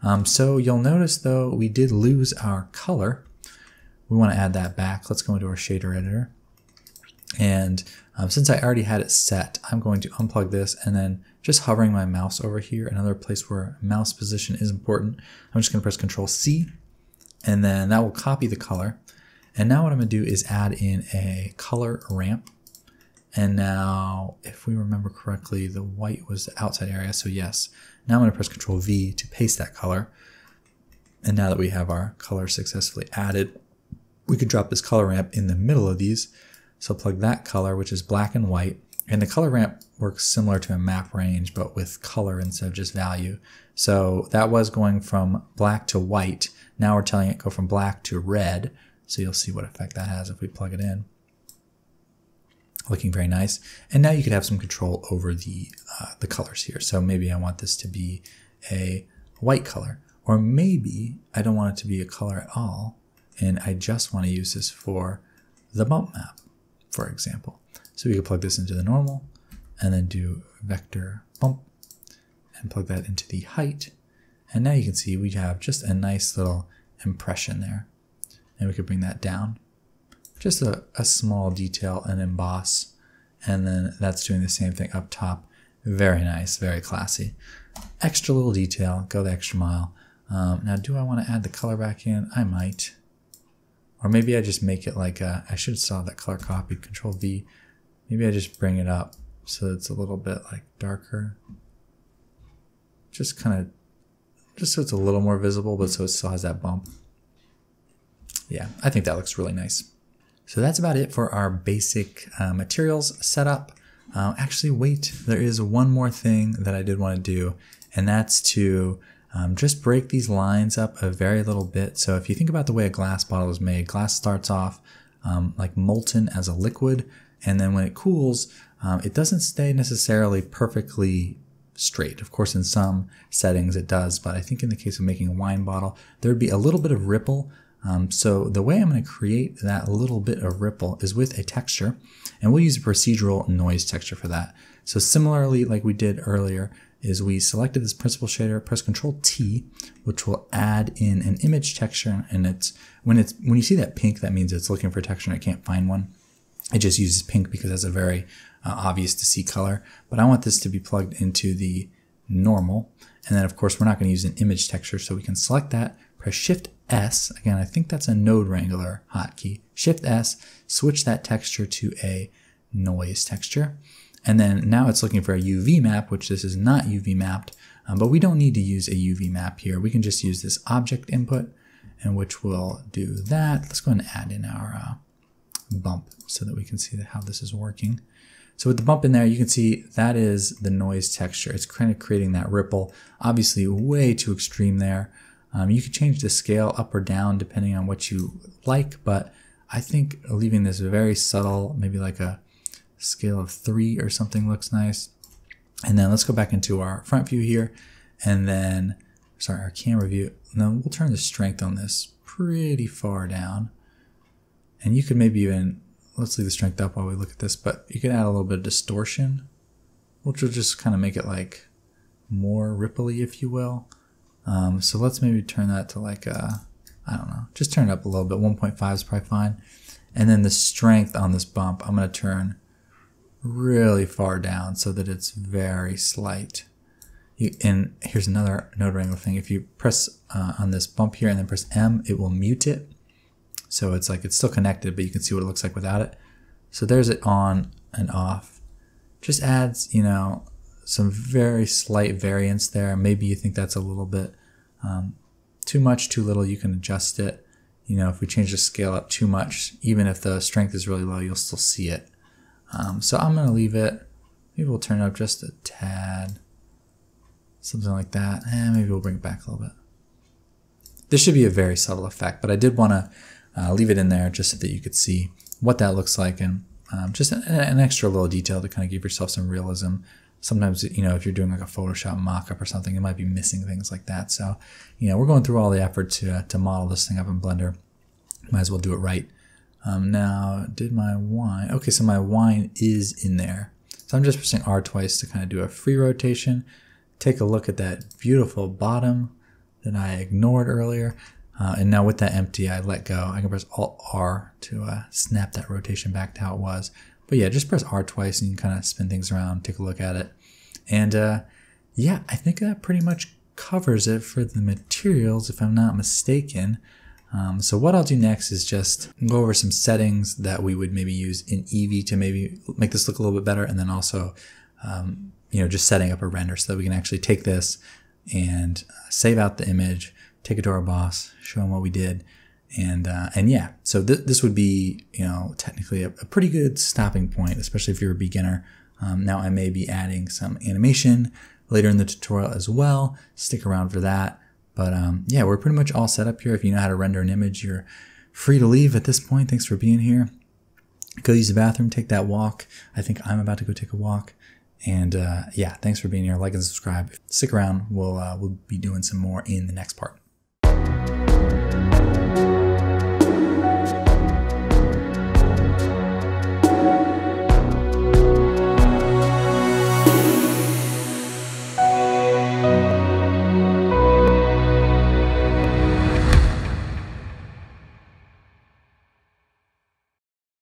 S1: Um, so you'll notice though, we did lose our color. We want to add that back. Let's go into our shader editor. And um, since I already had it set, I'm going to unplug this and then just hovering my mouse over here, another place where mouse position is important. I'm just going to press Control C and then that will copy the color. And now what I'm going to do is add in a color ramp. And now, if we remember correctly, the white was the outside area. So yes, now I'm going to press Control V to paste that color. And now that we have our color successfully added, we could drop this color ramp in the middle of these. So plug that color, which is black and white. And the color ramp works similar to a map range, but with color instead of just value. So that was going from black to white. Now we're telling it go from black to red. So you'll see what effect that has if we plug it in. Looking very nice. And now you could have some control over the, uh, the colors here. So maybe I want this to be a white color. Or maybe I don't want it to be a color at all. And I just want to use this for the bump map, for example. So we could plug this into the normal and then do vector bump and plug that into the height. And now you can see we have just a nice little impression there and we could bring that down. Just a, a small detail and emboss. And then that's doing the same thing up top. Very nice, very classy. Extra little detail, go the extra mile. Um, now, do I want to add the color back in? I might. Or maybe I just make it like a, I should have saw that color copy, control V. Maybe I just bring it up so it's a little bit like darker. Just kind of, just so it's a little more visible, but so it still has that bump. Yeah, I think that looks really nice. So that's about it for our basic uh, materials setup. Uh, actually, wait, there is one more thing that I did want to do, and that's to um, just break these lines up a very little bit. So if you think about the way a glass bottle is made, glass starts off um, like molten as a liquid, and then when it cools, um, it doesn't stay necessarily perfectly straight. Of course, in some settings it does, but I think in the case of making a wine bottle, there would be a little bit of ripple. Um, so the way I'm going to create that little bit of ripple is with a texture, and we'll use a procedural noise texture for that. So similarly, like we did earlier, is we selected this principled shader, press Control T, which will add in an image texture. And it's when it's when you see that pink, that means it's looking for texture and it can't find one. It just uses pink because that's a very uh, obvious to see color. But I want this to be plugged into the normal. And then of course we're not going to use an image texture, so we can select that, press Shift S. Again, I think that's a Node Wrangler hotkey. Shift S, switch that texture to a noise texture. And then now it's looking for a UV map, which this is not UV mapped, um, but we don't need to use a UV map here. We can just use this object input, and which will do that. Let's go and add in our uh, bump so that we can see how this is working. So with the bump in there, you can see that is the noise texture. It's kind of creating that ripple, obviously way too extreme there. Um, you can change the scale up or down depending on what you like, but I think leaving this very subtle, maybe like a scale of three or something looks nice. And then let's go back into our front view here and then, sorry, our camera view. And then we'll turn the strength on this pretty far down. And you could maybe even, let's leave the strength up while we look at this, but you can add a little bit of distortion, which will just kind of make it like more ripply, if you will. Um, so let's maybe turn that to like a, I don't know, just turn it up a little bit. 1.5 is probably fine. And then the strength on this bump, I'm going to turn really far down so that it's very slight. You, and here's another node wrangler thing. If you press uh, on this bump here and then press M, it will mute it. So it's like it's still connected, but you can see what it looks like without it. So there's it on and off. Just adds, you know, some very slight variance there. Maybe you think that's a little bit um, too much, too little. You can adjust it. You know, if we change the scale up too much, even if the strength is really low, you'll still see it. Um, so I'm going to leave it. Maybe we'll turn it up just a tad. Something like that. And maybe we'll bring it back a little bit. This should be a very subtle effect, but I did want to uh, leave it in there just so that you could see what that looks like and um, just an, an, extra little detail to kind of give yourself some realism. Sometimes, you know, if you're doing like a Photoshop mockup or something, it might be missing things like that. So, you know, we're going through all the effort to, uh, to model this thing up in Blender. Might as well do it right. Um, now, did my wine, okay, so my wine is in there. So I'm just pressing R twice to kind of do a free rotation. Take a look at that beautiful bottom that I ignored earlier. Uh, and now with that empty, I let go. I can press Alt R to uh, snap that rotation back to how it was. But yeah, just press R twice and you can kind of spin things around, take a look at it. And uh, yeah, I think that pretty much covers it for the materials, if I'm not mistaken. Um, so what I'll do next is just go over some settings that we would maybe use in Eevee to maybe make this look a little bit better, and then also, um, you know, just setting up a render so that we can actually take this and uh, save out the image, take it to our boss, show him what we did, and uh, and yeah, so th- this would be you know technically a, a, pretty good stopping point, especially if you're a beginner. Um, now I may be adding some animation later in the tutorial as well. Stick around for that. But um, yeah, we're pretty much all set up here. If you know how to render an image, you're free to leave at this point. Thanks for being here. Go use the bathroom, take that walk. I think I'm about to go take a walk. And uh, yeah, thanks for being here. Like and subscribe. Stick around. We'll uh, we'll be doing some more in the next part.